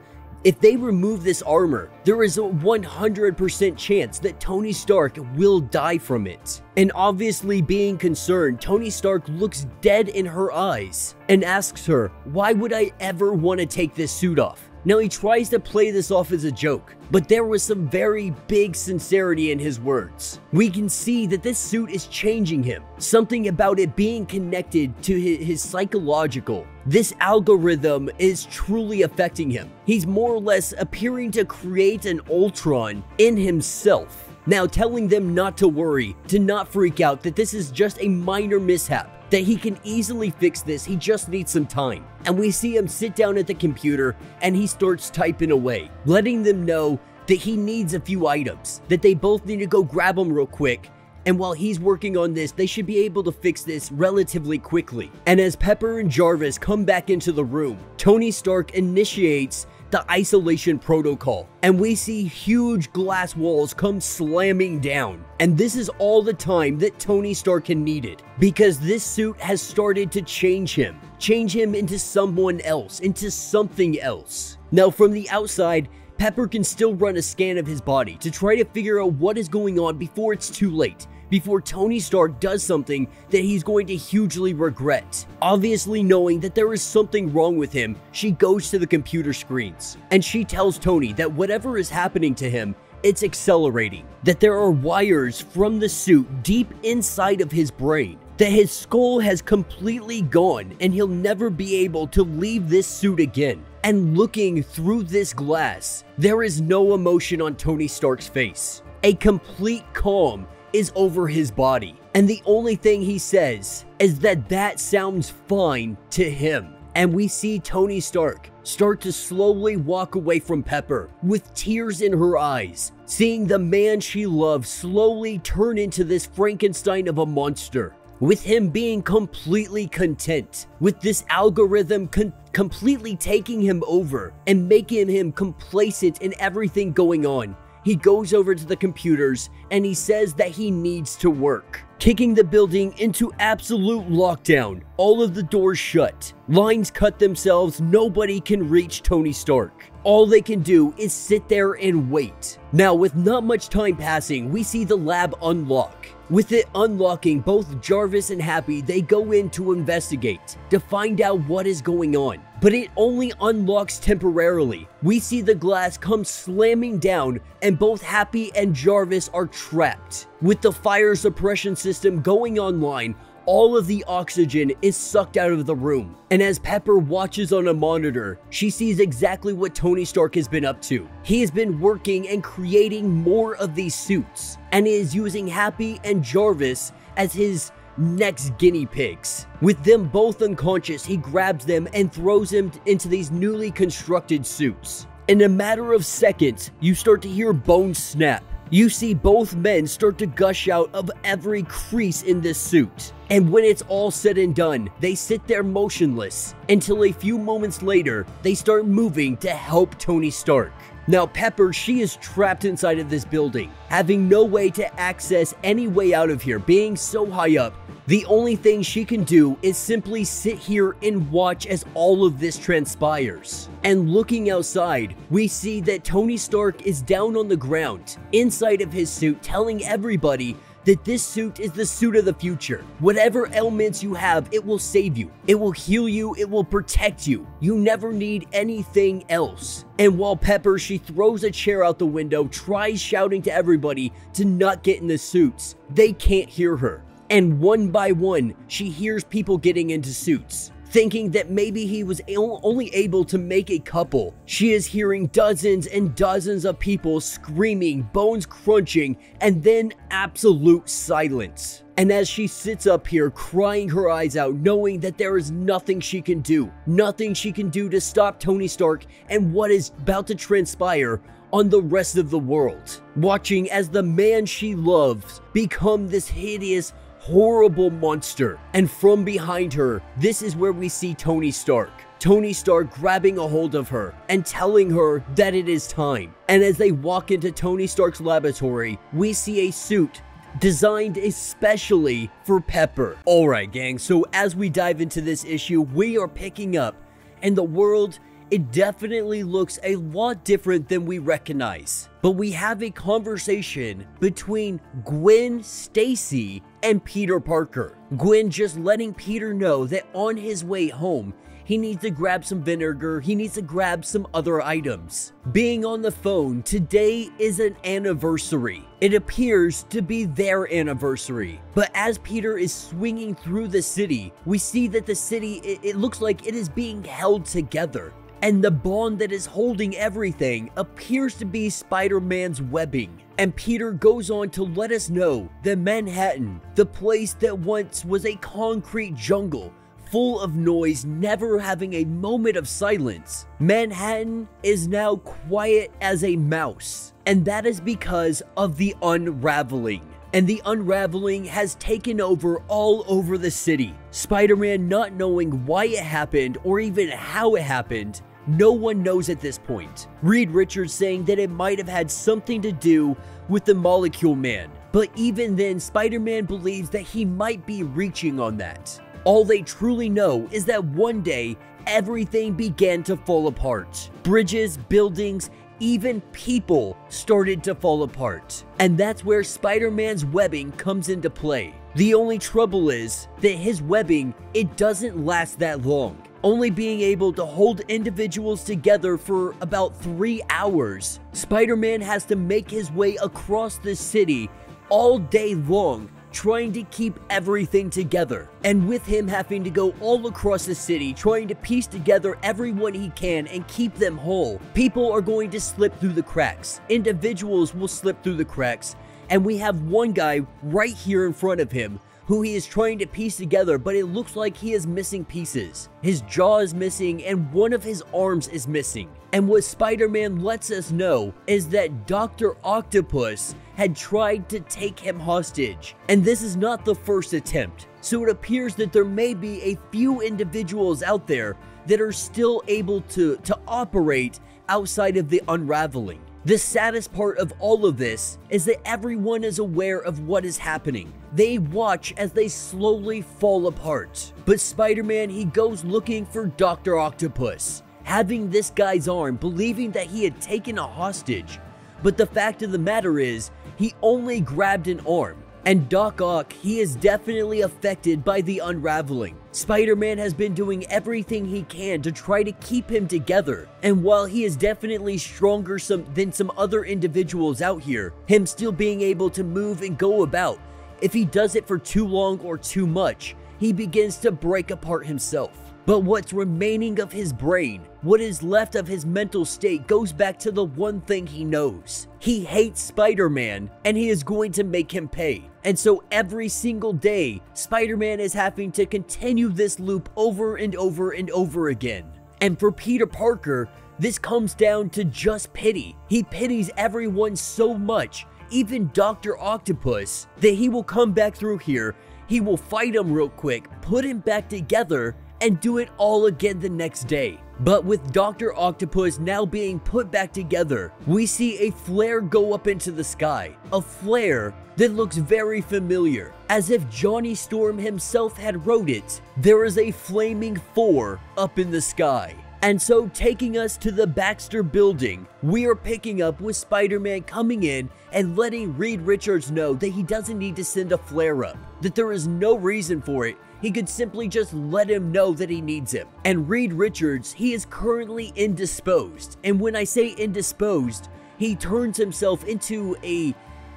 if they remove this armor, there is a 100% chance that Tony Stark will die from it. And obviously being concerned, Tony Stark looks dead in her eyes and asks her, why would I ever want to take this suit off? Now he tries to play this off as a joke, but there was some very big sincerity in his words. We can see that this suit is changing him, something about it being connected to his, psychological. This algorithm is truly affecting him. He's more or less appearing to create an Ultron in himself. Now telling them not to worry, to not freak out, that this is just a minor mishap that he can easily fix this, he just needs some time. And we see him sit down at the computer and he starts typing away, letting them know that he needs a few items, that they both need to go grab them real quick And while he's working on this, they should be able to fix this relatively quickly. And as Pepper and Jarvis come back into the room, Tony Stark initiates the isolation protocol, and we see huge glass walls come slamming down. And this is all the time that Tony Stark can need it, because this suit has started to change him, change him into someone else, into something else. Now, from the outside, Pepper can still run a scan of his body to try to figure out what is going on before it's too late, before Tony Stark does something that he's going to hugely regret. Obviously knowing that there is something wrong with him, she goes to the computer screens, and she tells Tony that whatever is happening to him it's accelerating, that there are wires from the suit deep inside of his brain, that his skull has completely gone and he'll never be able to leave this suit again. And looking through this glass, there is no emotion on Tony Stark's face. A complete calm is over his body. And the only thing he says is that that sounds fine to him. And we see Tony Stark start to slowly walk away from Pepper with tears in her eyes, seeing the man she loves slowly turn into this Frankenstein of a monster. With him being completely content, with this algorithm con completely taking him over and making him complacent in everything going on, he goes over to the computers and he says that he needs to work. Kicking the building into absolute lockdown, all of the doors shut, lines cut themselves, nobody can reach Tony Stark. All they can do is sit there and wait. Now, with not much time passing, we see the lab unlock. With it unlocking, both Jarvis and Happy, they go in to investigate, to find out what is going on. But it only unlocks temporarily. We see the glass come slamming down and both Happy and Jarvis are trapped. With the fire suppression system going online, all of the oxygen is sucked out of the room. And as Pepper watches on a monitor, she sees exactly what Tony Stark has been up to. He has been working and creating more of these suits, and is using Happy and Jarvis as his next guinea pigs. With them both unconscious, he grabs them and throws them into these newly constructed suits. In a matter of seconds, you start to hear bones snap you see both men start to gush out of every crease in this suit. And when it's all said and done, they sit there motionless until a few moments later, they start moving to help Tony Stark. Now, Pepper, she is trapped inside of this building, having no way to access any way out of here, being so high up the only thing she can do is simply sit here and watch as all of this transpires. And looking outside, we see that Tony Stark is down on the ground, inside of his suit, telling everybody that this suit is the suit of the future. Whatever ailments you have, it will save you. It will heal you. It will protect you. You never need anything else. And while Pepper, she throws a chair out the window, tries shouting to everybody to not get in the suits, they can't hear her. And one by one, she hears people getting into suits. Thinking that maybe he was only able to make a couple, she is hearing dozens and dozens of people screaming, bones crunching, and then absolute silence. And as she sits up here crying her eyes out, knowing that there is nothing she can do, nothing she can do to stop Tony Stark and what is about to transpire on the rest of the world. Watching as the man she loves become this hideous, horrible monster. And from behind her, this is where we see Tony Stark. Tony Stark grabbing a hold of her and telling her that it is time. And as they walk into Tony Stark's laboratory, we see a suit designed especially for Pepper. Alright gang, so as we dive into this issue, we are picking up and the world it definitely looks a lot different than we recognize. But we have a conversation between Gwen Stacy and Peter Parker. Gwen just letting Peter know that on his way home, he needs to grab some vinegar, he needs to grab some other items. Being on the phone, today is an anniversary. It appears to be their anniversary. But as Peter is swinging through the city, we see that the city, it, it looks like it is being held together and the bond that is holding everything appears to be Spider-Man's webbing. And Peter goes on to let us know that Manhattan, the place that once was a concrete jungle, full of noise, never having a moment of silence, Manhattan is now quiet as a mouse. And that is because of the unraveling. And the unraveling has taken over all over the city. Spider-Man not knowing why it happened or even how it happened, no one knows at this point. Reed Richards saying that it might have had something to do with the Molecule Man, but even then, Spider-Man believes that he might be reaching on that. All they truly know is that one day, everything began to fall apart. Bridges, buildings, even people started to fall apart. And that's where Spider-Man's webbing comes into play. The only trouble is that his webbing, it doesn't last that long. Only being able to hold individuals together for about three hours, Spider-Man has to make his way across the city all day long trying to keep everything together. And with him having to go all across the city trying to piece together everyone he can and keep them whole, people are going to slip through the cracks. Individuals will slip through the cracks. And we have one guy right here in front of him who he is trying to piece together, but it looks like he is missing pieces. His jaw is missing and one of his arms is missing. And what Spider-Man lets us know is that Dr. Octopus had tried to take him hostage. And this is not the first attempt. So it appears that there may be a few individuals out there that are still able to, to operate outside of the unraveling. The saddest part of all of this is that everyone is aware of what is happening. They watch as they slowly fall apart. But Spider-Man, he goes looking for Dr. Octopus, having this guy's arm, believing that he had taken a hostage. But the fact of the matter is, he only grabbed an arm. And Doc Ock, he is definitely affected by the unraveling. Spider-Man has been doing everything he can to try to keep him together. And while he is definitely stronger some, than some other individuals out here, him still being able to move and go about, if he does it for too long or too much, he begins to break apart himself. But what's remaining of his brain, what is left of his mental state goes back to the one thing he knows. He hates Spider-Man and he is going to make him pay. And so every single day, Spider-Man is having to continue this loop over and over and over again. And for Peter Parker, this comes down to just pity. He pities everyone so much, even Dr. Octopus, that he will come back through here, he will fight him real quick, put him back together, and do it all again the next day. But with Dr. Octopus now being put back together, we see a flare go up into the sky. A flare that looks very familiar, as if Johnny Storm himself had wrote it. There is a flaming four up in the sky. And so, taking us to the Baxter building, we are picking up with Spider Man coming in and letting Reed Richards know that he doesn't need to send a flare up, that there is no reason for it. He could simply just let him know that he needs him. And Reed Richards, he is currently indisposed. And when I say indisposed, he turns himself into a,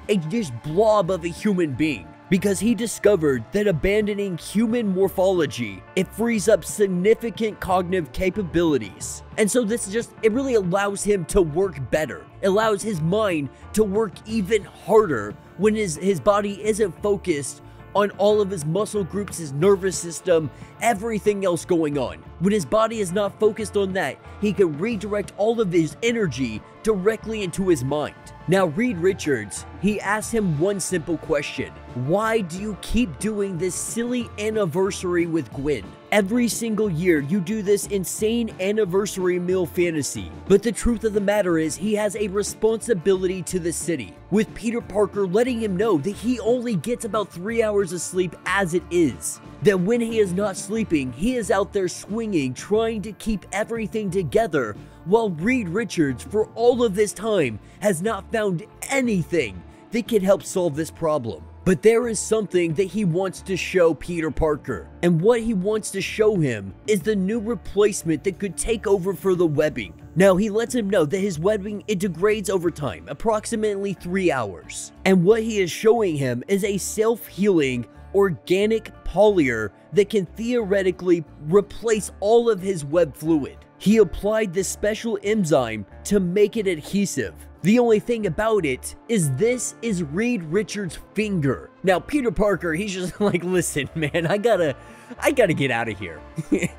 a just blob of a human being because he discovered that abandoning human morphology, it frees up significant cognitive capabilities. And so this just, it really allows him to work better. It allows his mind to work even harder when his, his body isn't focused on all of his muscle groups, his nervous system, everything else going on. When his body is not focused on that, he can redirect all of his energy directly into his mind. Now, Reed Richards, he asked him one simple question Why do you keep doing this silly anniversary with Gwen? Every single year, you do this insane anniversary meal fantasy. But the truth of the matter is, he has a responsibility to the city, with Peter Parker letting him know that he only gets about three hours of sleep as it is. That when he is not sleeping, he is out there swinging, trying to keep everything together, while Reed Richards, for all of this time, has not found anything that can help solve this problem. But there is something that he wants to show Peter Parker. And what he wants to show him is the new replacement that could take over for the webbing. Now, he lets him know that his webbing, it degrades over time, approximately 3 hours. And what he is showing him is a self-healing organic polymer that can theoretically replace all of his web fluid. He applied this special enzyme to make it adhesive. The only thing about it is this is Reed Richards' finger. Now, Peter Parker, he's just like, listen, man, I gotta, I gotta get out of here.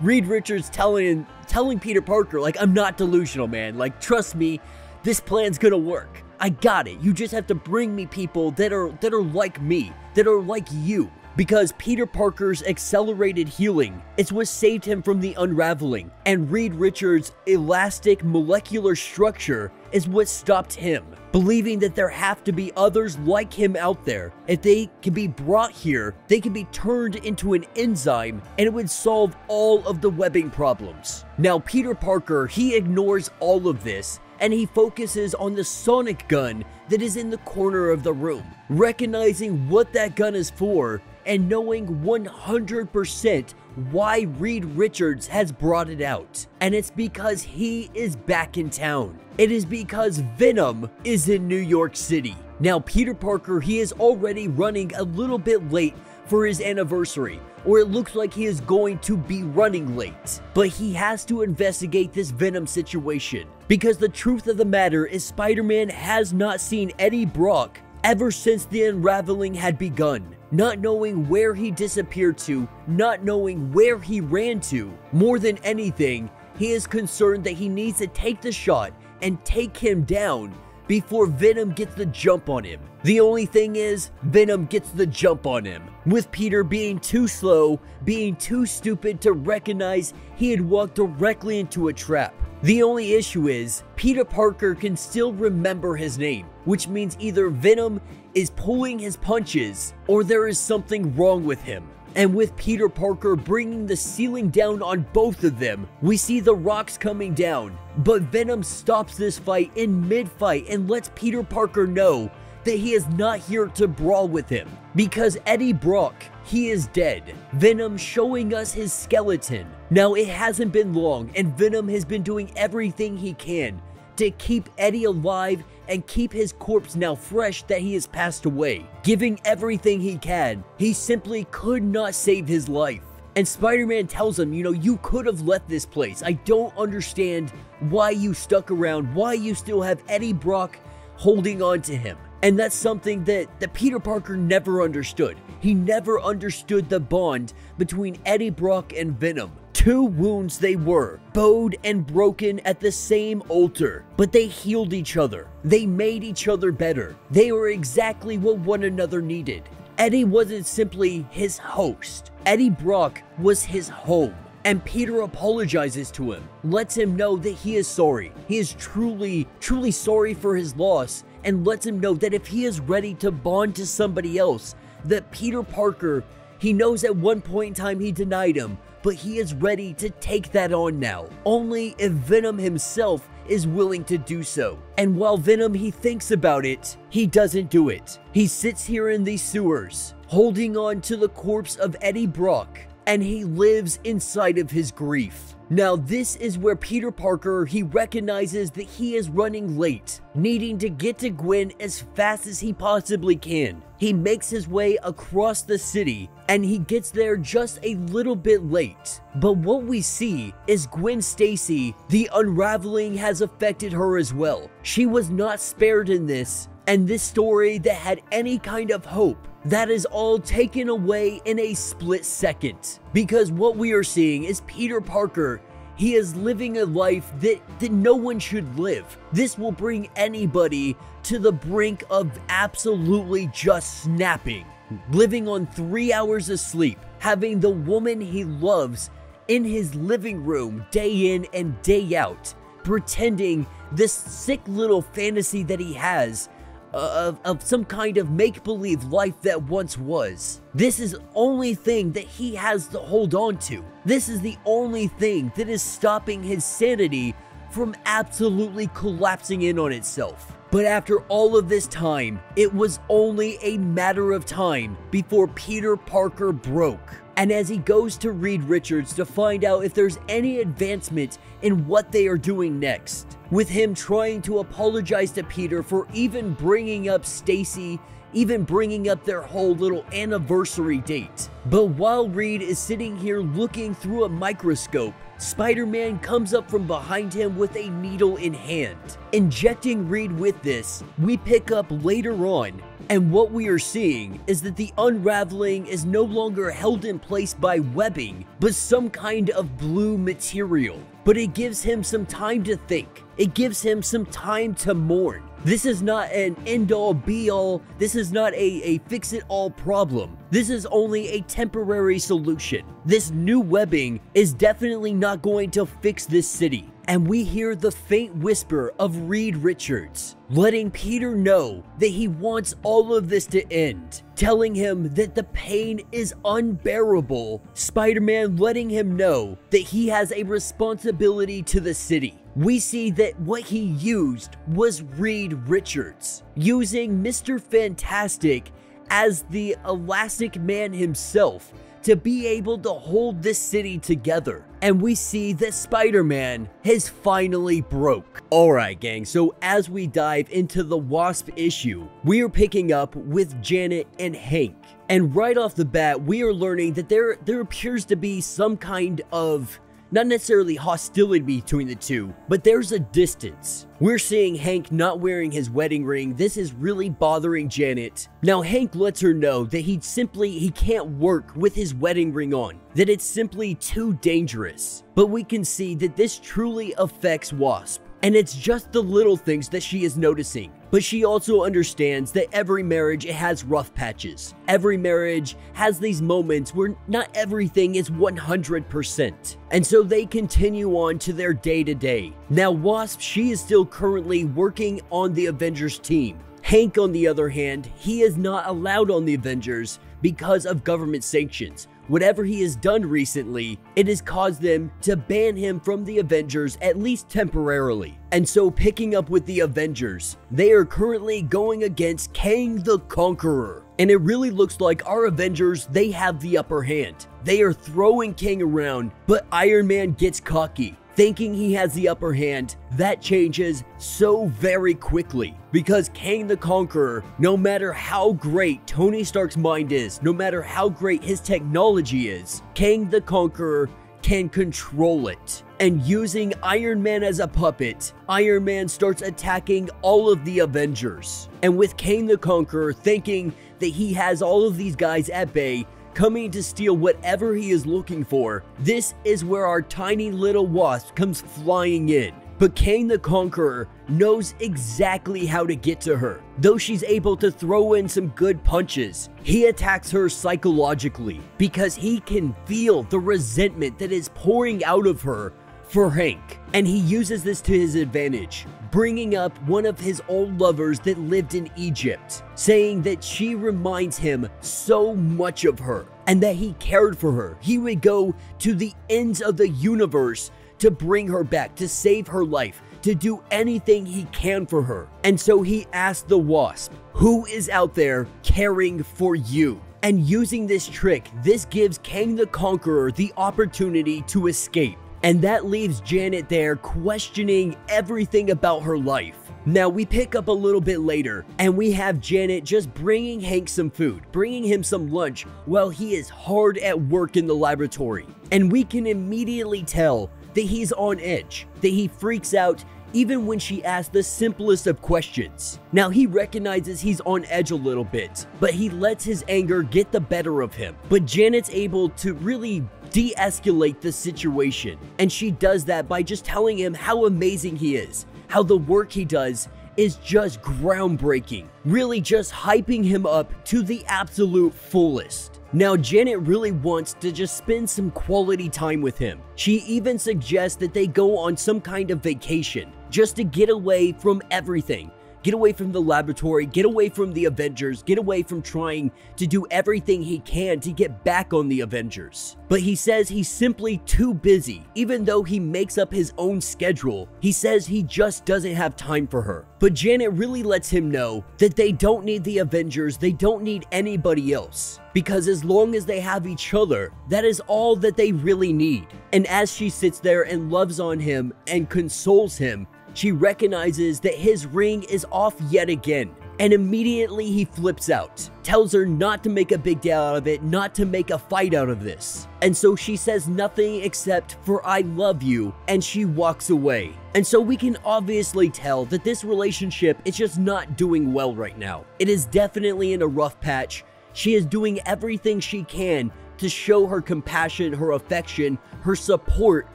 Reed Richards telling, telling Peter Parker, like, I'm not delusional, man. Like, trust me, this plan's gonna work. I got it. You just have to bring me people that are that are like me, that are like you. Because Peter Parker's accelerated healing is what saved him from the unraveling, and Reed Richards' elastic molecular structure is what stopped him. Believing that there have to be others like him out there. If they can be brought here, they can be turned into an enzyme and it would solve all of the webbing problems. Now, Peter Parker, he ignores all of this and he focuses on the sonic gun that is in the corner of the room. Recognizing what that gun is for and knowing 100% why Reed Richards has brought it out. And it's because he is back in town. It is because Venom is in New York City. Now, Peter Parker, he is already running a little bit late for his anniversary, or it looks like he is going to be running late. But he has to investigate this Venom situation, because the truth of the matter is Spider-Man has not seen Eddie Brock ever since the unraveling had begun not knowing where he disappeared to, not knowing where he ran to. More than anything, he is concerned that he needs to take the shot and take him down before Venom gets the jump on him. The only thing is, Venom gets the jump on him, with Peter being too slow, being too stupid to recognize he had walked directly into a trap. The only issue is, Peter Parker can still remember his name, which means either Venom is pulling his punches or there is something wrong with him. And with Peter Parker bringing the ceiling down on both of them, we see the rocks coming down. But Venom stops this fight in mid-fight and lets Peter Parker know that he is not here to brawl with him. Because Eddie Brock, he is dead. Venom showing us his skeleton. Now, it hasn't been long, and Venom has been doing everything he can to keep Eddie alive and keep his corpse now fresh that he has passed away. Giving everything he can, he simply could not save his life. And Spider-Man tells him, you know, you could have left this place. I don't understand why you stuck around, why you still have Eddie Brock holding on to him. And that's something that, that Peter Parker never understood. He never understood the bond between Eddie Brock and Venom. Two wounds they were, bowed and broken at the same altar, but they healed each other. They made each other better. They were exactly what one another needed. Eddie wasn't simply his host. Eddie Brock was his home. And Peter apologizes to him, lets him know that he is sorry. He is truly, truly sorry for his loss, and lets him know that if he is ready to bond to somebody else, that Peter Parker, he knows at one point in time he denied him, but he is ready to take that on now. Only if Venom himself is willing to do so. And while Venom he thinks about it, he doesn't do it. He sits here in these sewers, holding on to the corpse of Eddie Brock, and he lives inside of his grief. Now this is where Peter Parker, he recognizes that he is running late, needing to get to Gwen as fast as he possibly can. He makes his way across the city and he gets there just a little bit late. But what we see is Gwen Stacy, the unraveling has affected her as well. She was not spared in this and this story that had any kind of hope that is all taken away in a split second. Because what we are seeing is Peter Parker he is living a life that, that no one should live. This will bring anybody to the brink of absolutely just snapping. Living on three hours of sleep, having the woman he loves in his living room day in and day out, pretending this sick little fantasy that he has of, of some kind of make-believe life that once was. This is the only thing that he has to hold on to. This is the only thing that is stopping his sanity from absolutely collapsing in on itself. But after all of this time, it was only a matter of time before Peter Parker broke. And as he goes to Reed Richards to find out if there's any advancement in what they are doing next, with him trying to apologize to Peter for even bringing up Stacy, even bringing up their whole little anniversary date. But while Reed is sitting here looking through a microscope, Spider-Man comes up from behind him with a needle in hand. Injecting Reed with this, we pick up later on and what we are seeing is that the unraveling is no longer held in place by webbing, but some kind of blue material. But it gives him some time to think. It gives him some time to mourn. This is not an end all be all, this is not a, a fix it all problem. This is only a temporary solution. This new webbing is definitely not going to fix this city and we hear the faint whisper of Reed Richards, letting Peter know that he wants all of this to end, telling him that the pain is unbearable. Spider Man letting him know that he has a responsibility to the city. We see that what he used was Reed Richards, using Mr. Fantastic as the Elastic Man himself to be able to hold this city together. And we see that Spider-Man has finally broke. Alright gang, so as we dive into the Wasp issue, we are picking up with Janet and Hank. And right off the bat, we are learning that there, there appears to be some kind of not necessarily hostility between the two, but there's a distance. We're seeing Hank not wearing his wedding ring. This is really bothering Janet. Now Hank lets her know that he simply he can't work with his wedding ring on, that it's simply too dangerous. But we can see that this truly affects Wasp. And it's just the little things that she is noticing. But she also understands that every marriage has rough patches. Every marriage has these moments where not everything is 100%. And so they continue on to their day to day. Now Wasp, she is still currently working on the Avengers team. Hank, on the other hand, he is not allowed on the Avengers because of government sanctions whatever he has done recently, it has caused them to ban him from the Avengers at least temporarily. And so picking up with the Avengers, they are currently going against Kang the Conqueror. And it really looks like our Avengers, they have the upper hand. They are throwing Kang around, but Iron Man gets cocky thinking he has the upper hand, that changes so very quickly. Because Kang the Conqueror, no matter how great Tony Stark's mind is, no matter how great his technology is, Kang the Conqueror can control it. And using Iron Man as a puppet, Iron Man starts attacking all of the Avengers. And with Kang the Conqueror thinking that he has all of these guys at bay, coming to steal whatever he is looking for, this is where our tiny little wasp comes flying in. But Kang the Conqueror knows exactly how to get to her. Though she's able to throw in some good punches, he attacks her psychologically because he can feel the resentment that is pouring out of her for Hank. And he uses this to his advantage, bringing up one of his old lovers that lived in Egypt, saying that she reminds him so much of her and that he cared for her. He would go to the ends of the universe to bring her back, to save her life, to do anything he can for her. And so he asked the Wasp, who is out there caring for you? And using this trick, this gives Kang the Conqueror the opportunity to escape. And that leaves Janet there questioning everything about her life. Now we pick up a little bit later and we have Janet just bringing Hank some food, bringing him some lunch while he is hard at work in the laboratory. And we can immediately tell that he's on edge, that he freaks out even when she asks the simplest of questions. Now he recognizes he's on edge a little bit, but he lets his anger get the better of him. But Janet's able to really de-escalate the situation, and she does that by just telling him how amazing he is, how the work he does is just groundbreaking, really just hyping him up to the absolute fullest. Now, Janet really wants to just spend some quality time with him. She even suggests that they go on some kind of vacation just to get away from everything get away from the laboratory, get away from the Avengers, get away from trying to do everything he can to get back on the Avengers. But he says he's simply too busy. Even though he makes up his own schedule, he says he just doesn't have time for her. But Janet really lets him know that they don't need the Avengers, they don't need anybody else. Because as long as they have each other, that is all that they really need. And as she sits there and loves on him and consoles him, she recognizes that his ring is off yet again. And immediately he flips out, tells her not to make a big deal out of it, not to make a fight out of this. And so she says nothing except for I love you, and she walks away. And so we can obviously tell that this relationship is just not doing well right now. It is definitely in a rough patch. She is doing everything she can to show her compassion, her affection, her support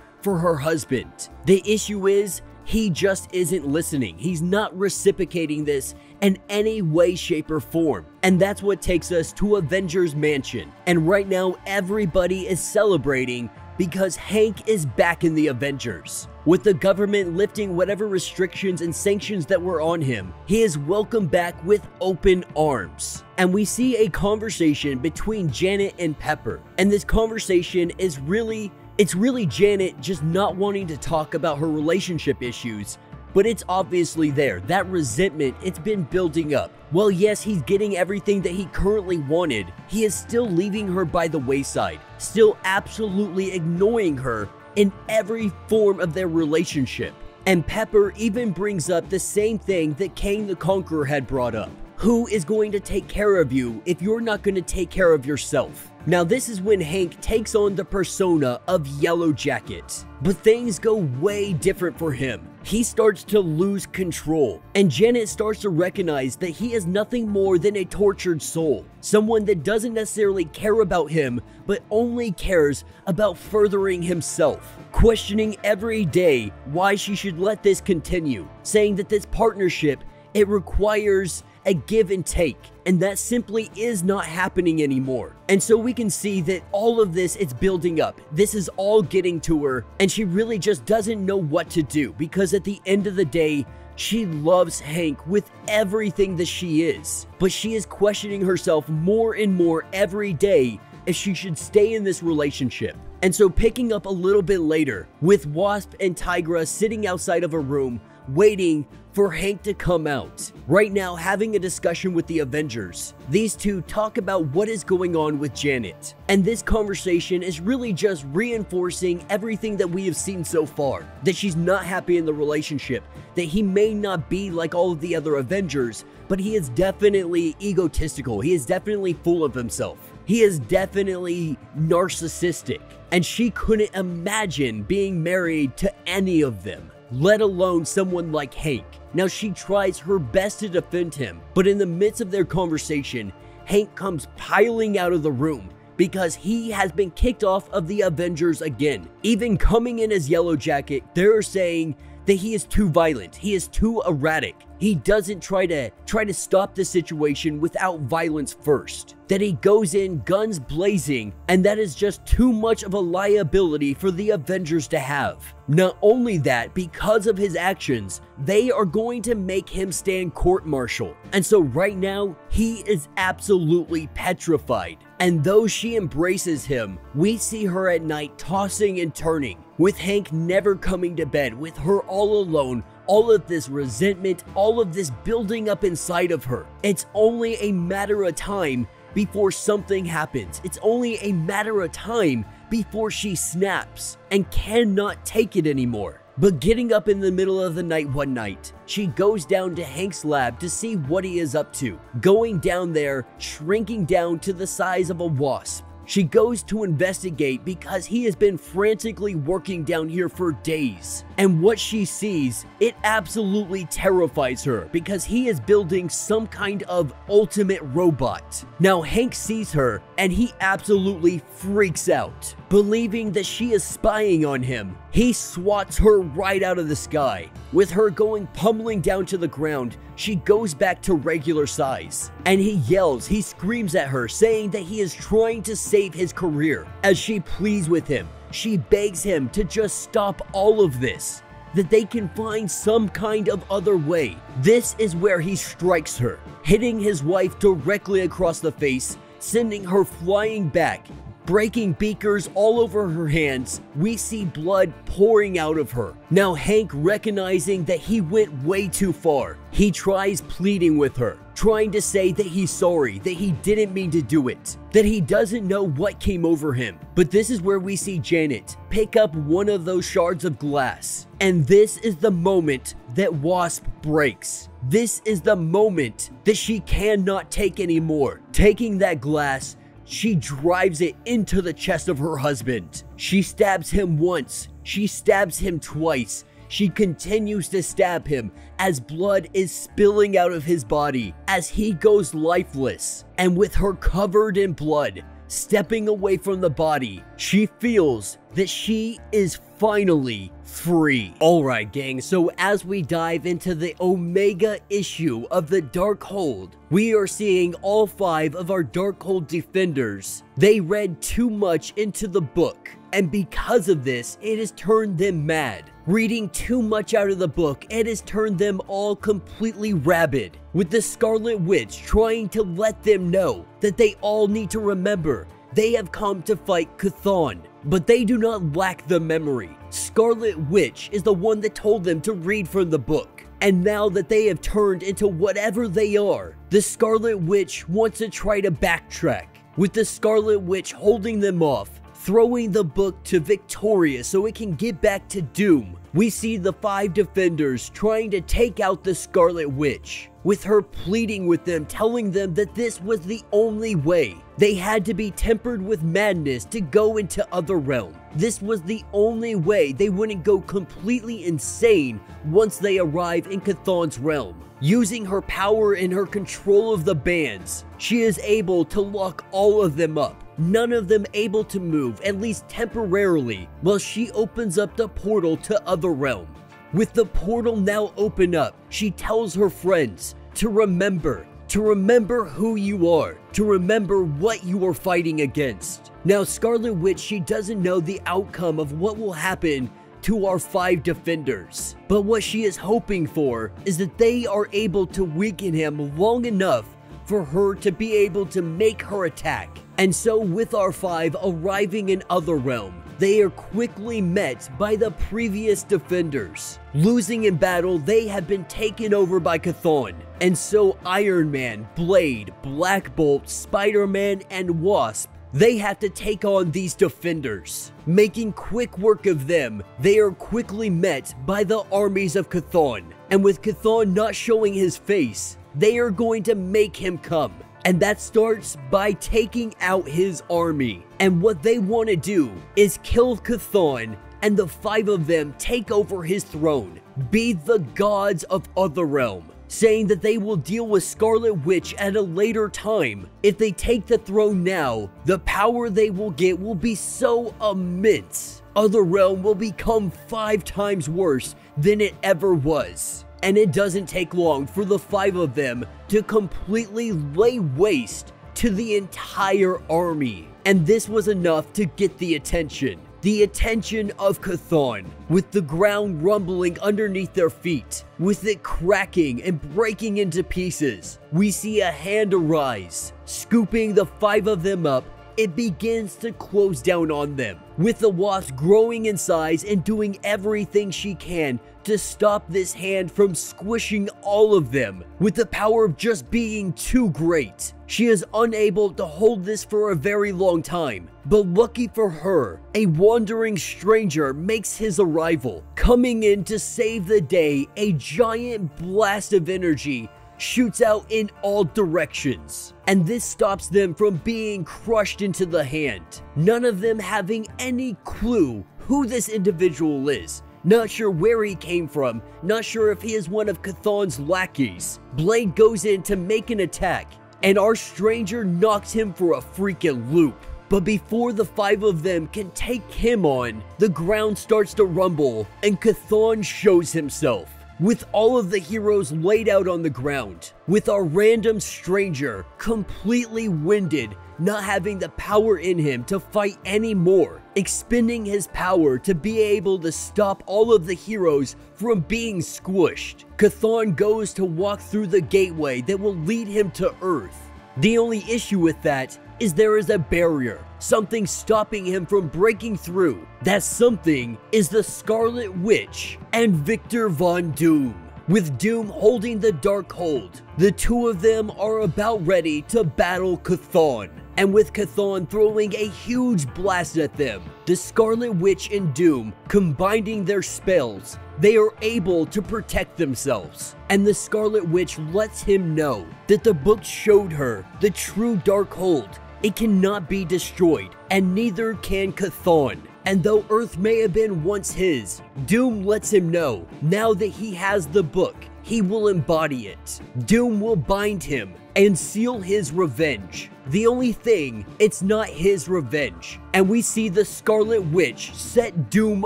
for her husband. The issue is he just isn't listening. He's not reciprocating this in any way, shape, or form. And that's what takes us to Avengers Mansion. And right now, everybody is celebrating because Hank is back in the Avengers. With the government lifting whatever restrictions and sanctions that were on him, he is welcomed back with open arms. And we see a conversation between Janet and Pepper. And this conversation is really, it's really Janet just not wanting to talk about her relationship issues but it's obviously there. That resentment, it's been building up. Well, yes, he's getting everything that he currently wanted. He is still leaving her by the wayside, still absolutely ignoring her in every form of their relationship. And Pepper even brings up the same thing that Kang the Conqueror had brought up. Who is going to take care of you if you're not going to take care of yourself? Now, this is when Hank takes on the persona of Yellow Jacket. But things go way different for him. He starts to lose control, and Janet starts to recognize that he is nothing more than a tortured soul. Someone that doesn't necessarily care about him, but only cares about furthering himself. Questioning every day why she should let this continue, saying that this partnership, it requires a give and take, and that simply is not happening anymore. And so we can see that all of this it's building up. This is all getting to her, and she really just doesn't know what to do because at the end of the day, she loves Hank with everything that she is, but she is questioning herself more and more every day if she should stay in this relationship. And so picking up a little bit later, with Wasp and Tigra sitting outside of a room, waiting for Hank to come out. Right now, having a discussion with the Avengers. These two talk about what is going on with Janet. And this conversation is really just reinforcing everything that we have seen so far. That she's not happy in the relationship, that he may not be like all of the other Avengers, but he is definitely egotistical. He is definitely full of himself. He is definitely narcissistic. And she couldn't imagine being married to any of them let alone someone like Hank. Now she tries her best to defend him, but in the midst of their conversation, Hank comes piling out of the room because he has been kicked off of the Avengers again. Even coming in as Yellow Jacket, they're saying that he is too violent, he is too erratic. He doesn't try to try to stop the situation without violence first. That he goes in guns blazing and that is just too much of a liability for the Avengers to have. Not only that, because of his actions, they are going to make him stand court-martial. And so right now, he is absolutely petrified. And though she embraces him, we see her at night tossing and turning, with Hank never coming to bed, with her all alone, all of this resentment, all of this building up inside of her. It's only a matter of time before something happens. It's only a matter of time before she snaps and cannot take it anymore. But getting up in the middle of the night one night, she goes down to Hank's lab to see what he is up to. Going down there, shrinking down to the size of a wasp. She goes to investigate because he has been frantically working down here for days. And what she sees, it absolutely terrifies her because he is building some kind of ultimate robot. Now Hank sees her and he absolutely freaks out. Believing that she is spying on him, he swats her right out of the sky. With her going pummeling down to the ground, she goes back to regular size. And he yells, he screams at her, saying that he is trying to save his career. As she pleads with him, she begs him to just stop all of this that they can find some kind of other way. This is where he strikes her, hitting his wife directly across the face, sending her flying back breaking beakers all over her hands, we see blood pouring out of her. Now Hank recognizing that he went way too far, he tries pleading with her, trying to say that he's sorry, that he didn't mean to do it, that he doesn't know what came over him. But this is where we see Janet pick up one of those shards of glass. And this is the moment that Wasp breaks. This is the moment that she cannot take anymore. Taking that glass she drives it into the chest of her husband. She stabs him once. She stabs him twice. She continues to stab him as blood is spilling out of his body as he goes lifeless. And with her covered in blood, stepping away from the body, she feels that she is finally free. Alright gang, so as we dive into the Omega issue of the Darkhold, we are seeing all five of our Darkhold defenders. They read too much into the book, and because of this, it has turned them mad. Reading too much out of the book, it has turned them all completely rabid, with the Scarlet Witch trying to let them know that they all need to remember they have come to fight Chthon, but they do not lack the memory. Scarlet Witch is the one that told them to read from the book. And now that they have turned into whatever they are, the Scarlet Witch wants to try to backtrack, with the Scarlet Witch holding them off, throwing the book to Victoria so it can get back to Doom. We see the five defenders trying to take out the Scarlet Witch, with her pleading with them, telling them that this was the only way. They had to be tempered with madness to go into other realm. This was the only way they wouldn't go completely insane once they arrive in Chthon's realm. Using her power and her control of the bands, she is able to lock all of them up none of them able to move, at least temporarily, while she opens up the portal to Other Realm. With the portal now open up, she tells her friends to remember, to remember who you are, to remember what you are fighting against. Now, Scarlet Witch, she doesn't know the outcome of what will happen to our five defenders. But what she is hoping for is that they are able to weaken him long enough for her to be able to make her attack. And so with our five arriving in Other Realm, they are quickly met by the previous defenders. Losing in battle, they have been taken over by Chthon. And so Iron Man, Blade, Black Bolt, Spider-Man, and Wasp they have to take on these defenders. Making quick work of them, they are quickly met by the armies of Chthon. And with Chthon not showing his face, they are going to make him come. And that starts by taking out his army. And what they want to do is kill Chthon and the five of them take over his throne, be the gods of Other Realm, saying that they will deal with Scarlet Witch at a later time. If they take the throne now, the power they will get will be so immense. Other Realm will become five times worse than it ever was and it doesn't take long for the five of them to completely lay waste to the entire army. And this was enough to get the attention. The attention of Chthon, with the ground rumbling underneath their feet, with it cracking and breaking into pieces. We see a hand arise, scooping the five of them up it begins to close down on them, with the wasp growing in size and doing everything she can to stop this hand from squishing all of them, with the power of just being too great. She is unable to hold this for a very long time, but lucky for her, a wandering stranger makes his arrival, coming in to save the day, a giant blast of energy shoots out in all directions, and this stops them from being crushed into the hand. None of them having any clue who this individual is. Not sure where he came from, not sure if he is one of Chthon's lackeys. Blade goes in to make an attack, and our stranger knocks him for a freaking loop. But before the five of them can take him on, the ground starts to rumble, and Chthon shows himself with all of the heroes laid out on the ground, with our random stranger completely winded, not having the power in him to fight anymore, expending his power to be able to stop all of the heroes from being squished. Chthon goes to walk through the gateway that will lead him to Earth. The only issue with that is there is a barrier, something stopping him from breaking through. That something is the Scarlet Witch and Victor Von Doom. With Doom holding the Darkhold, the two of them are about ready to battle Chthon. And with Chthon throwing a huge blast at them, the Scarlet Witch and Doom combining their spells, they are able to protect themselves. And the Scarlet Witch lets him know that the book showed her the true Darkhold it cannot be destroyed, and neither can Chthon. And though Earth may have been once his, Doom lets him know, now that he has the book, he will embody it. Doom will bind him and seal his revenge. The only thing, it's not his revenge. And we see the Scarlet Witch set Doom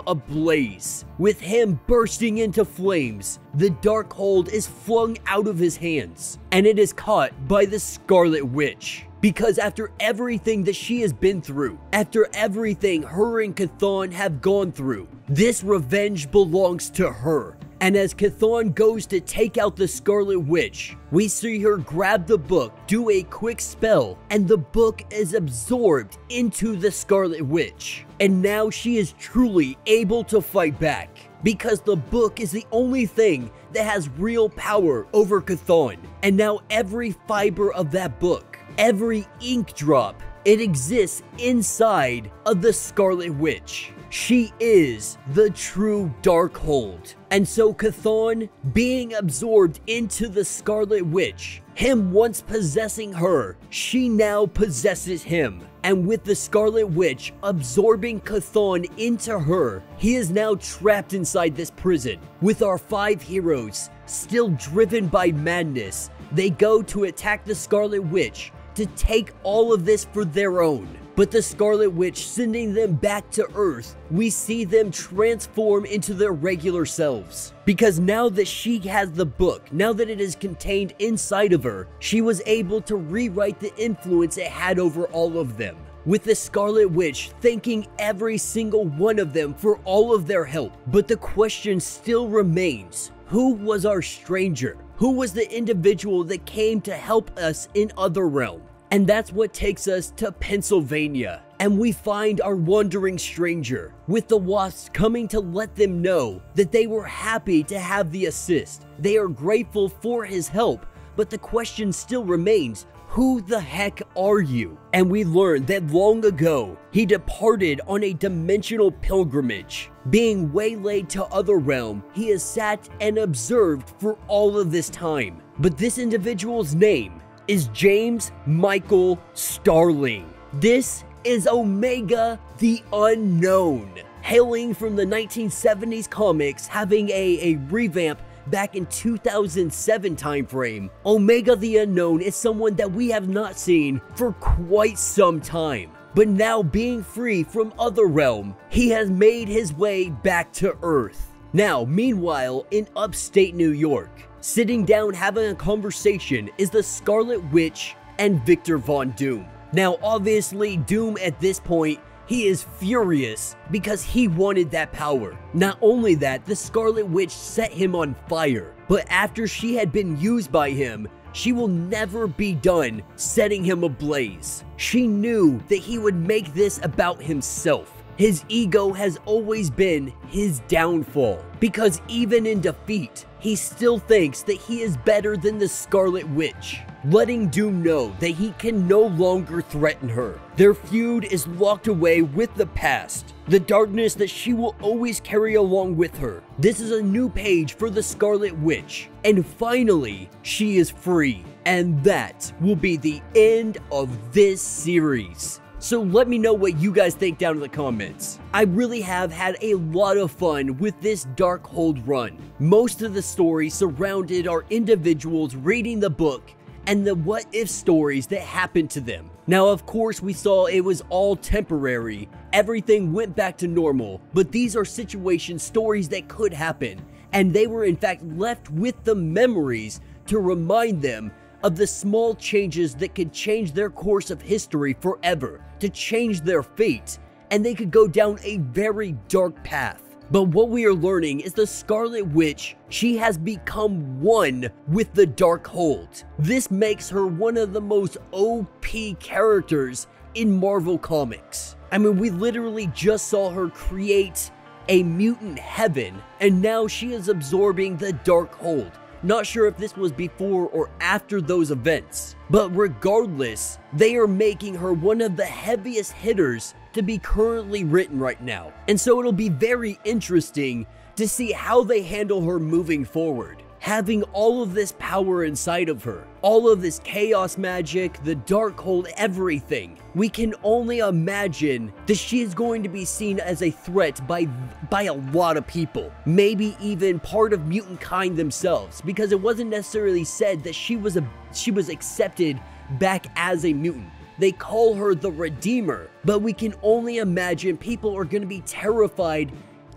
ablaze. With him bursting into flames, the Darkhold is flung out of his hands, and it is caught by the Scarlet Witch. Because after everything that she has been through, after everything her and Chthon have gone through, this revenge belongs to her. And as Chthon goes to take out the Scarlet Witch, we see her grab the book, do a quick spell, and the book is absorbed into the Scarlet Witch. And now she is truly able to fight back. Because the book is the only thing that has real power over Chthon. And now every fiber of that book, every ink drop, it exists inside of the Scarlet Witch. She is the true Darkhold. And so Chthon, being absorbed into the Scarlet Witch, him once possessing her, she now possesses him. And with the Scarlet Witch absorbing Chthon into her, he is now trapped inside this prison. With our five heroes still driven by madness, they go to attack the Scarlet Witch to take all of this for their own. But the Scarlet Witch sending them back to Earth, we see them transform into their regular selves. Because now that she has the book, now that it is contained inside of her, she was able to rewrite the influence it had over all of them with the Scarlet Witch thanking every single one of them for all of their help. But the question still remains who was our stranger? Who was the individual that came to help us in Otherrealm? And that's what takes us to Pennsylvania. And we find our wandering stranger, with the wasps coming to let them know that they were happy to have the assist. They are grateful for his help, but the question still remains who the heck are you? And we learn that long ago, he departed on a dimensional pilgrimage. Being waylaid to other realm, he has sat and observed for all of this time. But this individual's name is James Michael Starling. This is Omega the Unknown. Hailing from the 1970s comics, having a, a revamp back in 2007 timeframe, Omega the Unknown is someone that we have not seen for quite some time. But now being free from Other Realm, he has made his way back to Earth. Now, meanwhile, in upstate New York, sitting down having a conversation is the Scarlet Witch and Victor Von Doom. Now, obviously, Doom at this point he is furious because he wanted that power. Not only that, the Scarlet Witch set him on fire, but after she had been used by him, she will never be done setting him ablaze. She knew that he would make this about himself. His ego has always been his downfall, because even in defeat, he still thinks that he is better than the Scarlet Witch, letting Doom know that he can no longer threaten her. Their feud is locked away with the past, the darkness that she will always carry along with her. This is a new page for the Scarlet Witch, and finally, she is free. And that will be the end of this series. So let me know what you guys think down in the comments. I really have had a lot of fun with this Darkhold run. Most of the story surrounded our individuals reading the book and the what if stories that happened to them. Now, of course, we saw it was all temporary. Everything went back to normal, but these are situation stories that could happen, and they were in fact left with the memories to remind them of the small changes that could change their course of history forever, to change their fate, and they could go down a very dark path. But what we are learning is the Scarlet Witch, she has become one with the Darkhold. This makes her one of the most OP characters in Marvel Comics. I mean, we literally just saw her create a mutant heaven, and now she is absorbing the Darkhold. Not sure if this was before or after those events, but regardless, they are making her one of the heaviest hitters to be currently written right now. And so it'll be very interesting to see how they handle her moving forward. Having all of this power inside of her, all of this chaos magic, the Darkhold, everything. We can only imagine that she is going to be seen as a threat by by a lot of people, maybe even part of mutant kind themselves, because it wasn't necessarily said that she was a she was accepted back as a mutant. They call her the Redeemer, but we can only imagine people are going to be terrified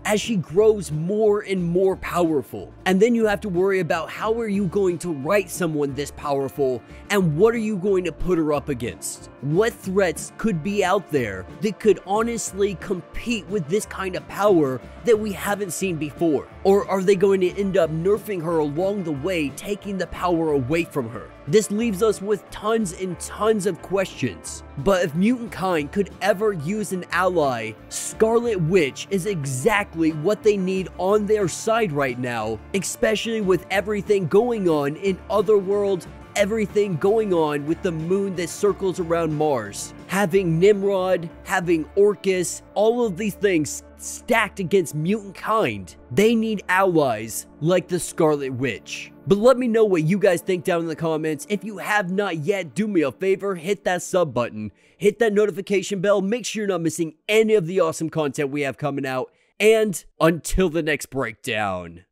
as she grows more and more powerful. And then you have to worry about how are you going to write someone this powerful and what are you going to put her up against? What threats could be out there that could honestly compete with this kind of power that we haven't seen before? Or are they going to end up nerfing her along the way, taking the power away from her? This leaves us with tons and tons of questions. But if Mutant Kind could ever use an ally, Scarlet Witch is exactly what they need on their side right now, especially with everything going on in Otherworld everything going on with the moon that circles around Mars. Having Nimrod, having Orchis, all of these things stacked against mutant kind. They need allies like the Scarlet Witch. But let me know what you guys think down in the comments. If you have not yet, do me a favor, hit that sub button, hit that notification bell, make sure you're not missing any of the awesome content we have coming out, and until the next breakdown.